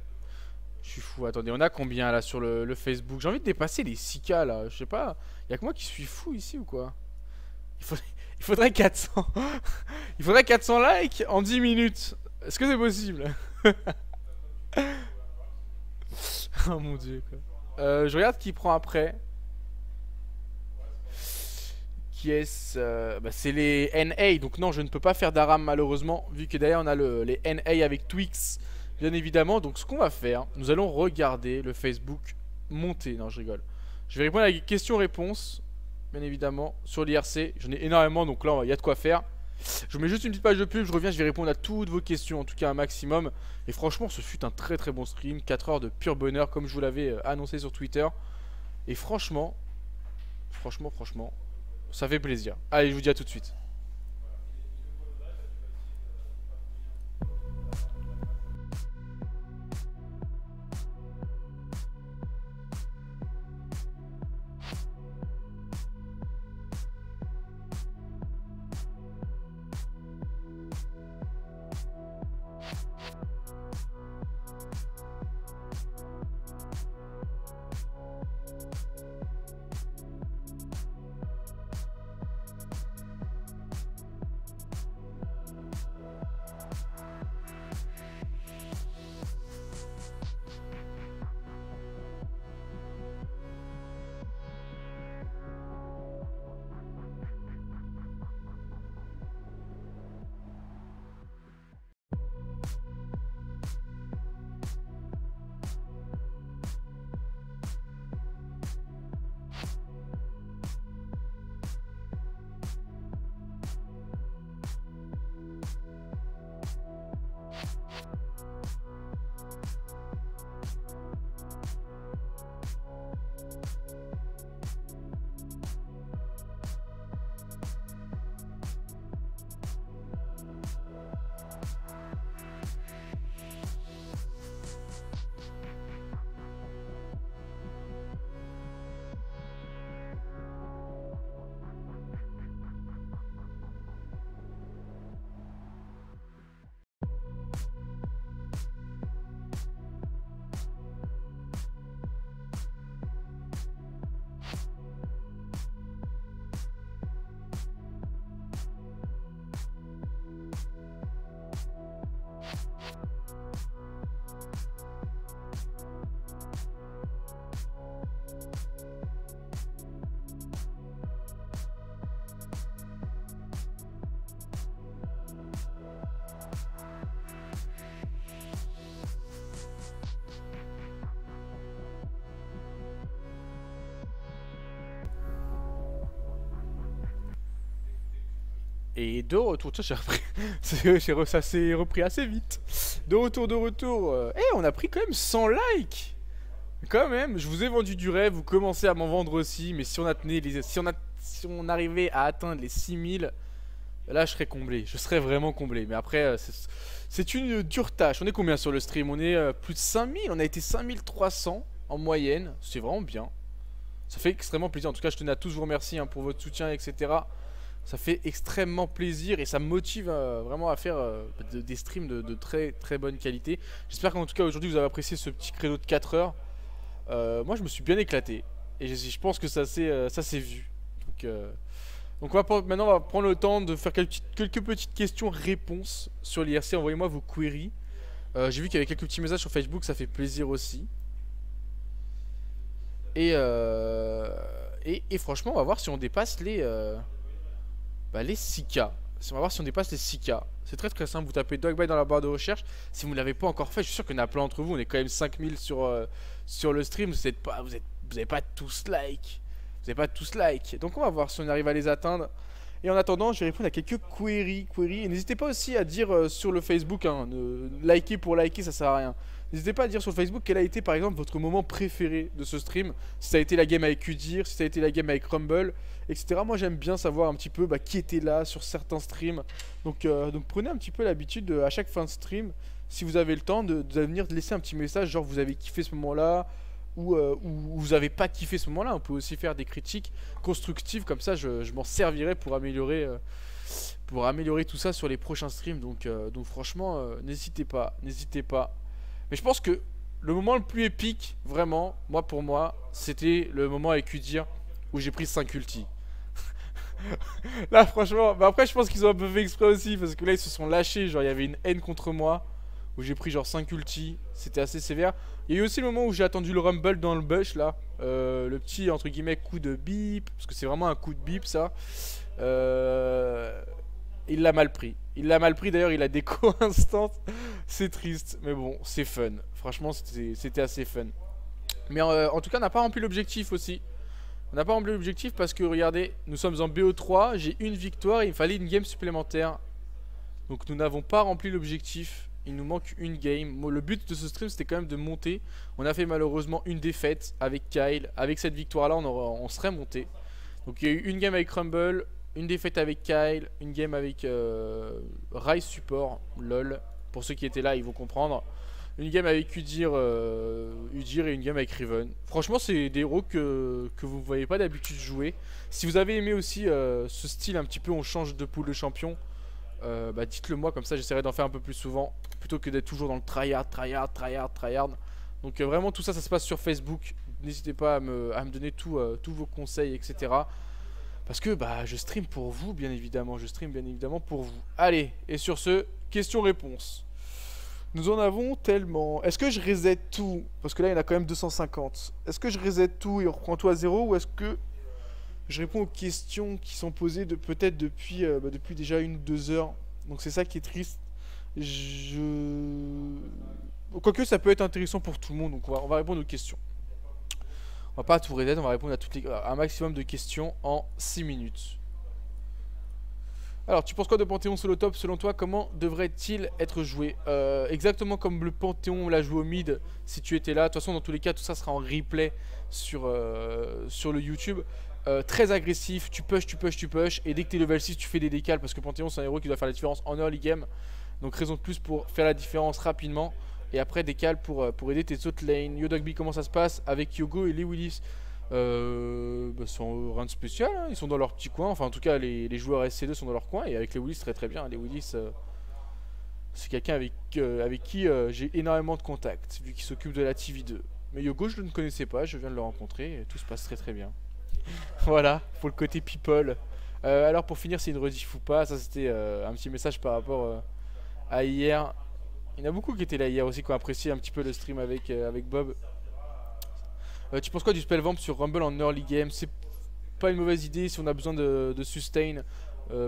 Je suis fou. Attendez on a combien là sur le, Facebook? J'ai envie de dépasser les 6k là. Je sais pas. Y'a que moi qui suis fou ici ou quoi? Il faudrait, il faudrait 400 Il faudrait 400 likes en 10 minutes. Est-ce que c'est possible? Oh mon dieu quoi. Euh, Je regarde qui prend après. Qui est euh, bah, C'est les NA, donc non, je ne peux pas faire d'Aram malheureusement, vu que d'ailleurs on a le, les NA avec Twix, bien évidemment. Donc ce qu'on va faire, nous allons regarder le Facebook monter. Non, je rigole. Je vais répondre à la question-réponse, bien évidemment, sur l'IRC. J'en ai énormément, donc là, il y a de quoi faire. Je vous mets juste une petite page de pub, je reviens, je vais répondre à toutes vos questions, en tout cas un maximum. Et franchement, ce fut un très très bon stream, 4 heures de pur bonheur, comme je vous l'avais euh, annoncé sur Twitter. Et franchement, franchement, franchement, ça fait plaisir. Allez, je vous dis à tout de suite. Et de retour, j'ai repris, ça s'est repris assez vite. De retour, de retour. Eh, on a pris quand même 100 likes. Quand même, je vous ai vendu du rêve, vous commencez à m'en vendre aussi, mais si on, a les, si on arrivait à atteindre les 6000, là je serais comblé, je serais vraiment comblé. Mais après, euh, c'est une dure tâche. On est combien sur le stream? On est euh, plus de 5000, on a été 5300 en moyenne, c'est vraiment bien. Ça fait extrêmement plaisir, en tout cas je tenais à tous vous remercier hein, pour votre soutien, etc. Ça fait extrêmement plaisir et ça me motive euh, vraiment à faire euh, des streams de, très très bonne qualité. J'espère qu'en tout cas aujourd'hui vous avez apprécié ce petit créneau de 4 heures. Euh, moi je me suis bien éclaté et je, pense que ça s'est vu. Donc, on va maintenant on va prendre le temps de faire quelques, petites questions-réponses sur l'IRC. Envoyez-moi vos queries. J'ai vu qu'il y avait quelques petits messages sur Facebook, ça fait plaisir aussi. Et, et franchement on va voir si on dépasse les... Bah, les 6K. On va voir si on dépasse les 6K. C'est très très simple, vous tapez Dogby dans la barre de recherche. Si vous ne l'avez pas encore fait, je suis sûr qu'il y en a plein d'entre vous. On est quand même 5000 sur, euh, sur le stream. Vous n'êtes pas, vous vous pas tous like. Vous n'avez pas tous like. Donc on va voir si on arrive à les atteindre. Et en attendant, je vais répondre à quelques queries. queries. N'hésitez pas aussi à dire euh, sur le Facebook, hein, liker pour liker, ça sert à rien. N'hésitez pas à dire sur Facebook quel a été par exemple votre moment préféré de ce stream. Si ça a été la game avec Udir, si ça a été la game avec Rumble, etc. Moi j'aime bien savoir un petit peu bah, qui était là sur certains streams. Donc, euh, donc prenez un petit peu l'habitude à chaque fin de stream, si vous avez le temps, de, venir laisser un petit message genre vous avez kiffé ce moment-là, euh, ou, vous avez pas kiffé ce moment-là. On peut aussi faire des critiques constructives, comme ça je, m'en servirai pour améliorer, euh, pour améliorer tout ça sur les prochains streams. Donc, euh, donc franchement, n'hésitez pas, n'hésitez pas. Mais je pense que le moment le plus épique, vraiment, moi pour moi, c'était le moment avec Udir où j'ai pris 5 ulti là franchement, mais après je pense qu'ils ont un peu fait exprès aussi parce que là ils se sont lâchés, genre il y avait une haine contre moi où j'ai pris genre 5 ulti, c'était assez sévère. Il y a eu aussi le moment où j'ai attendu le rumble dans le bush là, euh, le petit entre guillemets coup de bip, parce que c'est vraiment un coup de bip ça. Euh, il l'a mal pris. Il l'a mal pris d'ailleurs, il a déco instant. c'est triste, mais bon, c'est fun. Franchement, c'était assez fun. Mais euh, en tout cas, on n'a pas rempli l'objectif aussi. On n'a pas rempli l'objectif parce que regardez, nous sommes en BO3, j'ai une victoire, il fallait une game supplémentaire. Donc nous n'avons pas rempli l'objectif il nous manque une game. Le but de ce stream c'était quand même de monter. On a fait malheureusement une défaite avec Kyle. Avec cette victoire là on, on serait monté. Donc il y a eu une game avec Rumble, une défaite avec Kyle, une game avec euh, Rise Support, lol. Pour ceux qui étaient là ils vont comprendre. Une game avec Udir, euh, et une game avec Riven. Franchement c'est des héros que, vous ne voyez pas d'habitude jouer. Si vous avez aimé aussi euh, ce style un petit peu on change de pool de champion. Euh, bah dites-le moi comme ça j'essaierai d'en faire un peu plus souvent plutôt que d'être toujours dans le tryhard, tryhard, tryhard, tryhard. Donc vraiment tout ça ça se passe sur Facebook. N'hésitez pas à me, donner tous vos conseils etc. Parce que bah je stream pour vous bien évidemment, je stream bien évidemment pour vous. Allez, et sur ce, question-réponse. Nous en avons tellement. Est-ce que je reset tout? Parce que là il y en a quand même 250. Est-ce que je reset tout et on reprend tout à zéro ou est-ce que je réponds aux questions qui sont posées de, peut-être depuis, euh, bah, depuis déjà une ou deux heures? Donc c'est ça qui est triste. Je... Quoique ça peut être intéressant pour tout le monde, donc on va, répondre aux questions. On va pas tout reset, on va répondre à, toutes à un maximum de questions en 6 minutes. Alors, tu penses quoi de Panthéon solo top? Selon toi, comment devrait-il être joué? Euh, Exactement comme le Panthéon l'a joué au mid, si tu étais là. De toute façon, dans tous les cas, tout ça sera en replay sur, euh, le YouTube. Euh, très agressif, tu push, tu push, tu push, et dès que tu es level 6, tu fais des décales parce que Panthéon c'est un héros qui doit faire la différence en early game. Donc raison de plus pour faire la différence rapidement. Et après décale pour, pour aider tes autres lanes. Yodogby, comment ça se passe? Avec Yogo et les Willis euh, bah, sont rien de spécial, hein. ils sont dans leur petit coin. Enfin, en tout cas, les, joueurs SC2 sont dans leur coin. Et avec les Willis, très très bien. Les Willis, euh, c'est quelqu'un avec, avec qui j'ai énormément de contacts, vu qu'il s'occupe de la TV2. Mais Yogo, je ne le connaissais pas, je viens de le rencontrer tout se passe très très bien. voilà, pour le côté people. Euh, alors pour finir, c'est une rediff ou pas Ça c'était euh, un petit message par rapport euh, à hier. Il y en a beaucoup qui étaient là hier aussi, qui ont apprécié un petit peu le stream avec, avec Bob. Tu penses quoi du spell vamp sur Rumble en early game? C'est pas une mauvaise idée si on a besoin de, sustain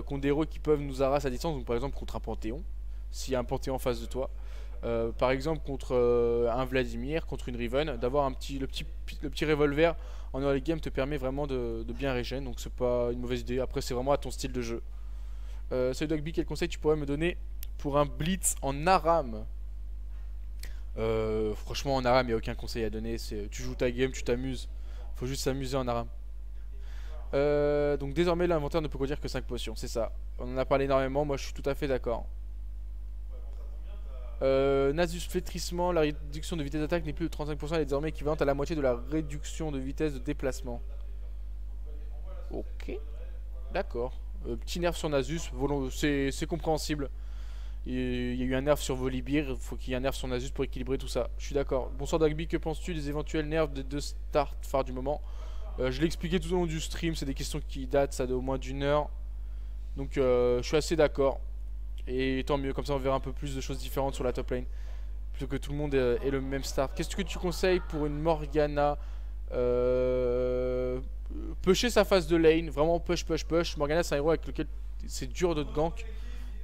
contre des héros qui peuvent nous arraser à distance. Donc par exemple contre un Panthéon, s'il y a un Panthéon en face de toi. par exemple contre un Vladimir, contre une Riven, d'avoir un petit, le, petit, petit revolver en early game te permet vraiment de, bien régénérer, donc c'est pas une mauvaise idée. Après, c'est vraiment à ton style de jeu. Euh, Salut Dogby, quel conseil tu pourrais me donner pour un blitz en Aram? Euh, Franchement, en Aram, il n'y a aucun conseil à donner. Tu joues ta game, tu t'amuses. faut juste s'amuser en Aram. Euh, donc désormais l'inventaire ne peut conduire que 5 potions, c'est ça. On en a parlé énormément, moi je suis tout à fait d'accord. Euh, Nasus flétrissement, la réduction de vitesse d'attaque n'est plus de 35%, elle est désormais équivalente à la moitié de la réduction de vitesse de déplacement. Ok, d'accord. Petit nerf sur Nasus, c'est compréhensible. Il y a eu un nerf sur Volibear, il faut qu'il y ait un nerf sur Nasus pour équilibrer tout ça. Je suis d'accord. Bonsoir Dagby, que penses-tu des éventuels nerfs des deux start phares du moment? Euh, Je l'ai expliqué tout au long du stream, c'est des questions qui datent, ça de au moins d'une heure. Donc je suis assez d'accord. Et tant mieux, comme ça on verra un peu plus de choses différentes sur la top lane. Plutôt que tout le monde ait, le même start. Qu'est-ce que tu conseilles pour une Morgana euh, Pusher sa phase de lane, vraiment push, push, push? Morgana c'est un héros avec lequel c'est dur de te gank.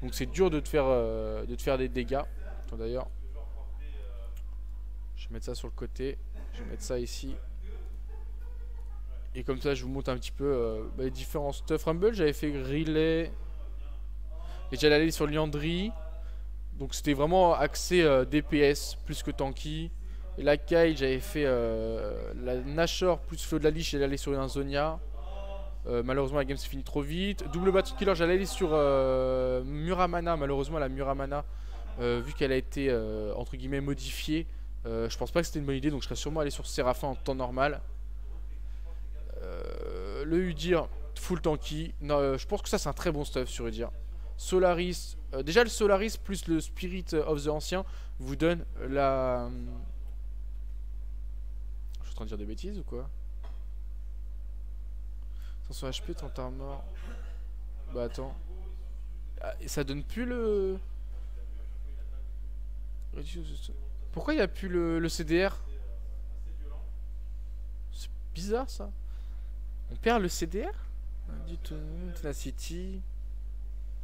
Donc c'est dur de te faire, euh, de te faire des dégâts. Attends d'ailleurs. Je vais mettre ça sur le côté. Je vais mettre ça ici. Et comme ça je vous montre un petit peu euh, bah, les différents stuff. Rumble j'avais fait relay. Et j'allais aller sur Liandry. Donc c'était vraiment axé euh, DPS plus que tanky. Et la Kai, j'avais fait la Nashor plus feu de la liche, j'allais aller sur Zonia. Euh, malheureusement la game s'est finie trop vite. Double Battle Killer, j'allais aller sur Muramana. Malheureusement la Muramana, vu qu'elle a été entre guillemets modifiée, je pense pas que c'était une bonne idée. Donc je serais sûrement allé sur Séraphin en temps normal. le Udir, full tanky. Non, je pense que ça c'est un très bon stuff sur Udir. Solaris. Euh, déjà, le Solaris plus le Spirit of the Ancien vous donne la. Je suis en train de dire des bêtises ou quoi? 500 HP, 30 armor. Bah attends. Ah, ça donne plus le. Pourquoi il n'y a plus le, le CDR C'est bizarre ça. On perd le CDR Du tout. Tenacity.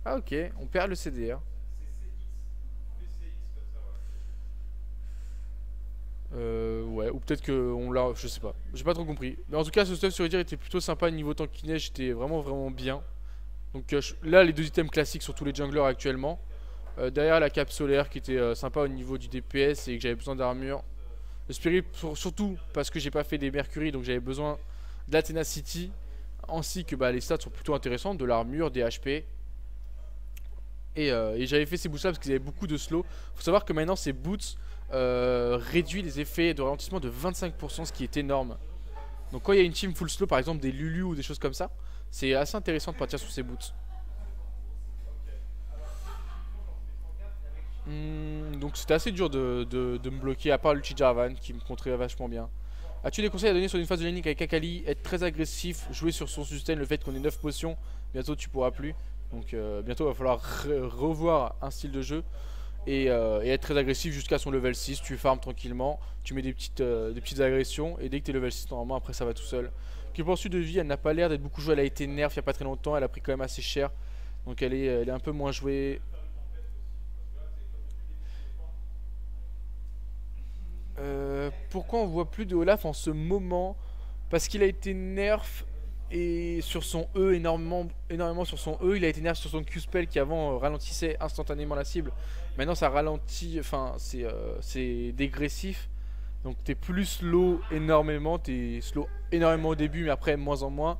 Ah ok, on perd le CDR. Euh, ouais, ou peut-être que on l'a, je sais pas, j'ai pas trop compris. Mais en tout cas, ce stuff sur Edir était plutôt sympa niveau tankiness, j'étais vraiment vraiment bien. Donc euh, là, les deux items classiques sur tous les junglers actuellement. Euh, derrière la cape solaire qui était sympa au niveau du DPS et que j'avais besoin d'armure. Le spirit surtout parce que j'ai pas fait des Mercury donc j'avais besoin de la. Ainsi que bah, les stats sont plutôt intéressantes, de l'armure, des HP. Euh, et, j'avais fait ces boots là parce qu'ils avaient beaucoup de slow. Faut savoir que maintenant ces boots euh, réduisent les effets de ralentissement de 25%, ce qui est énorme. Donc quand il y a une team full slow, par exemple des Lulu ou des choses comme ça, c'est assez intéressant de partir sur ces boots. Hmm, donc c'était assez dur de, me bloquer, à part le Jarvan qui me contrait vachement bien. As-tu des conseils à donner sur une phase de laning avec Akali Être très agressif, jouer sur son sustain, le fait qu'on ait 9 potions, bientôt tu pourras plus. Donc euh, bientôt il va falloir revoir un style de jeu euh, et, être très agressif jusqu'à son level 6. Tu farmes tranquillement, tu mets des petites, euh, agressions et dès que tu es level 6 normalement après ça va tout seul. Que penses-tu de vie Elle n'a pas l'air d'être beaucoup jouée, elle a été nerf il n'y a pas très longtemps, elle a pris quand même assez cher. Donc elle est, elle est un peu moins jouée. pourquoi on voit plus de Olaf en ce moment? Parce qu'il a été nerf et sur son E énormément, énormément sur son E il a été nerf sur son Q-spell qui avant euh, ralentissait instantanément la cible. Maintenant ça ralentit enfin c'est euh, dégressif. Donc t'es plus slow énormément t'es slow énormément au début mais après moins en moins.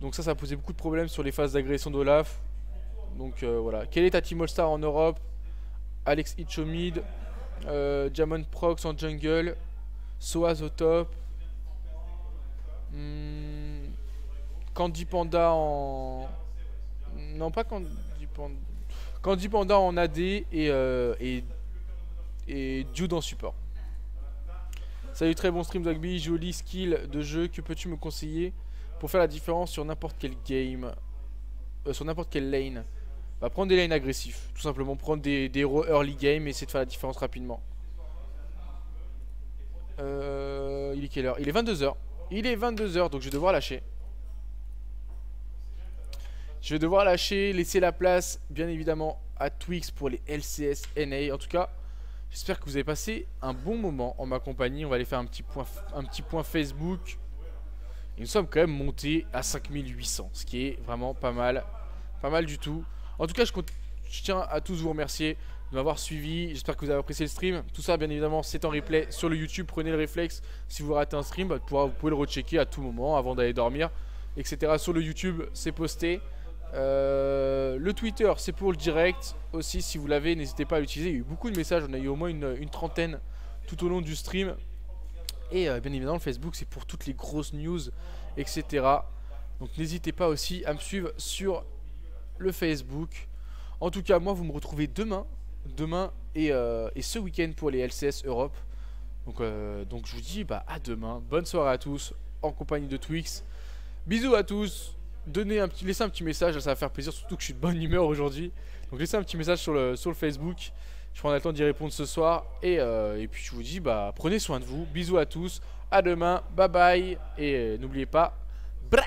Donc ça ça posé beaucoup de problèmes sur les phases d'agression d'Olaf. Donc euh, voilà. Quelle est ta team All-Star en Europe? Alex Itchomid euh, Jamon Prox en jungle Soaz au top. Hmm. Candy Panda en... Non, pas Candy Panda. Candy Panda en AD et, euh, et, et Jude en support. Salut, très bon stream Zagby, joli skill de jeu. Que peux-tu me conseiller pour faire la différence sur n'importe quel game euh, Sur n'importe quelle lane? Bah, Prendre des lanes agressifs. Tout simplement, prendre des, héros early game et essayer de faire la différence rapidement. Euh, il est quelle heure? Il est 22h. Il est 22h, donc je vais devoir lâcher. Je vais devoir lâcher, laisser la place, bien évidemment, à Twix pour les LCS NA. En tout cas, j'espère que vous avez passé un bon moment en ma compagnie. On va aller faire un petit point, Facebook. Et nous sommes quand même montés à 5800, ce qui est vraiment pas mal. Pas mal du tout. En tout cas, je, je tiens à tous vous remercier de m'avoir suivi. J'espère que vous avez apprécié le stream. Tout ça, bien évidemment, c'est en replay sur le YouTube. Prenez le réflexe. Si vous ratez un stream, bah, vous pouvez le rechecker à tout moment avant d'aller dormir, etc. Sur le YouTube, c'est posté. Euh, le Twitter, c'est pour le direct. Aussi, si vous l'avez, n'hésitez pas à l'utiliser. Il y a eu beaucoup de messages, on a eu au moins une, trentaine tout au long du stream. Et euh, bien évidemment, le Facebook, c'est pour toutes les grosses news, etc. Donc n'hésitez pas aussi à me suivre sur le Facebook. En tout cas, moi, vous me retrouvez demain. Demain et, euh, ce week-end pour les LCS Europe. Donc, donc je vous dis bah, à demain. Bonne soirée à tous en compagnie de Twix. Bisous à tous donnez un petit, laissez un petit message, ça va faire plaisir, surtout que je suis de bonne humeur aujourd'hui. Donc laissez un petit message sur le, sur le Facebook. Je prendrai le temps d'y répondre ce soir. Et, euh, et, puis je vous dis, bah, prenez soin de vous. Bisous à tous. À demain. Bye bye. Et euh, n'oubliez pas, brah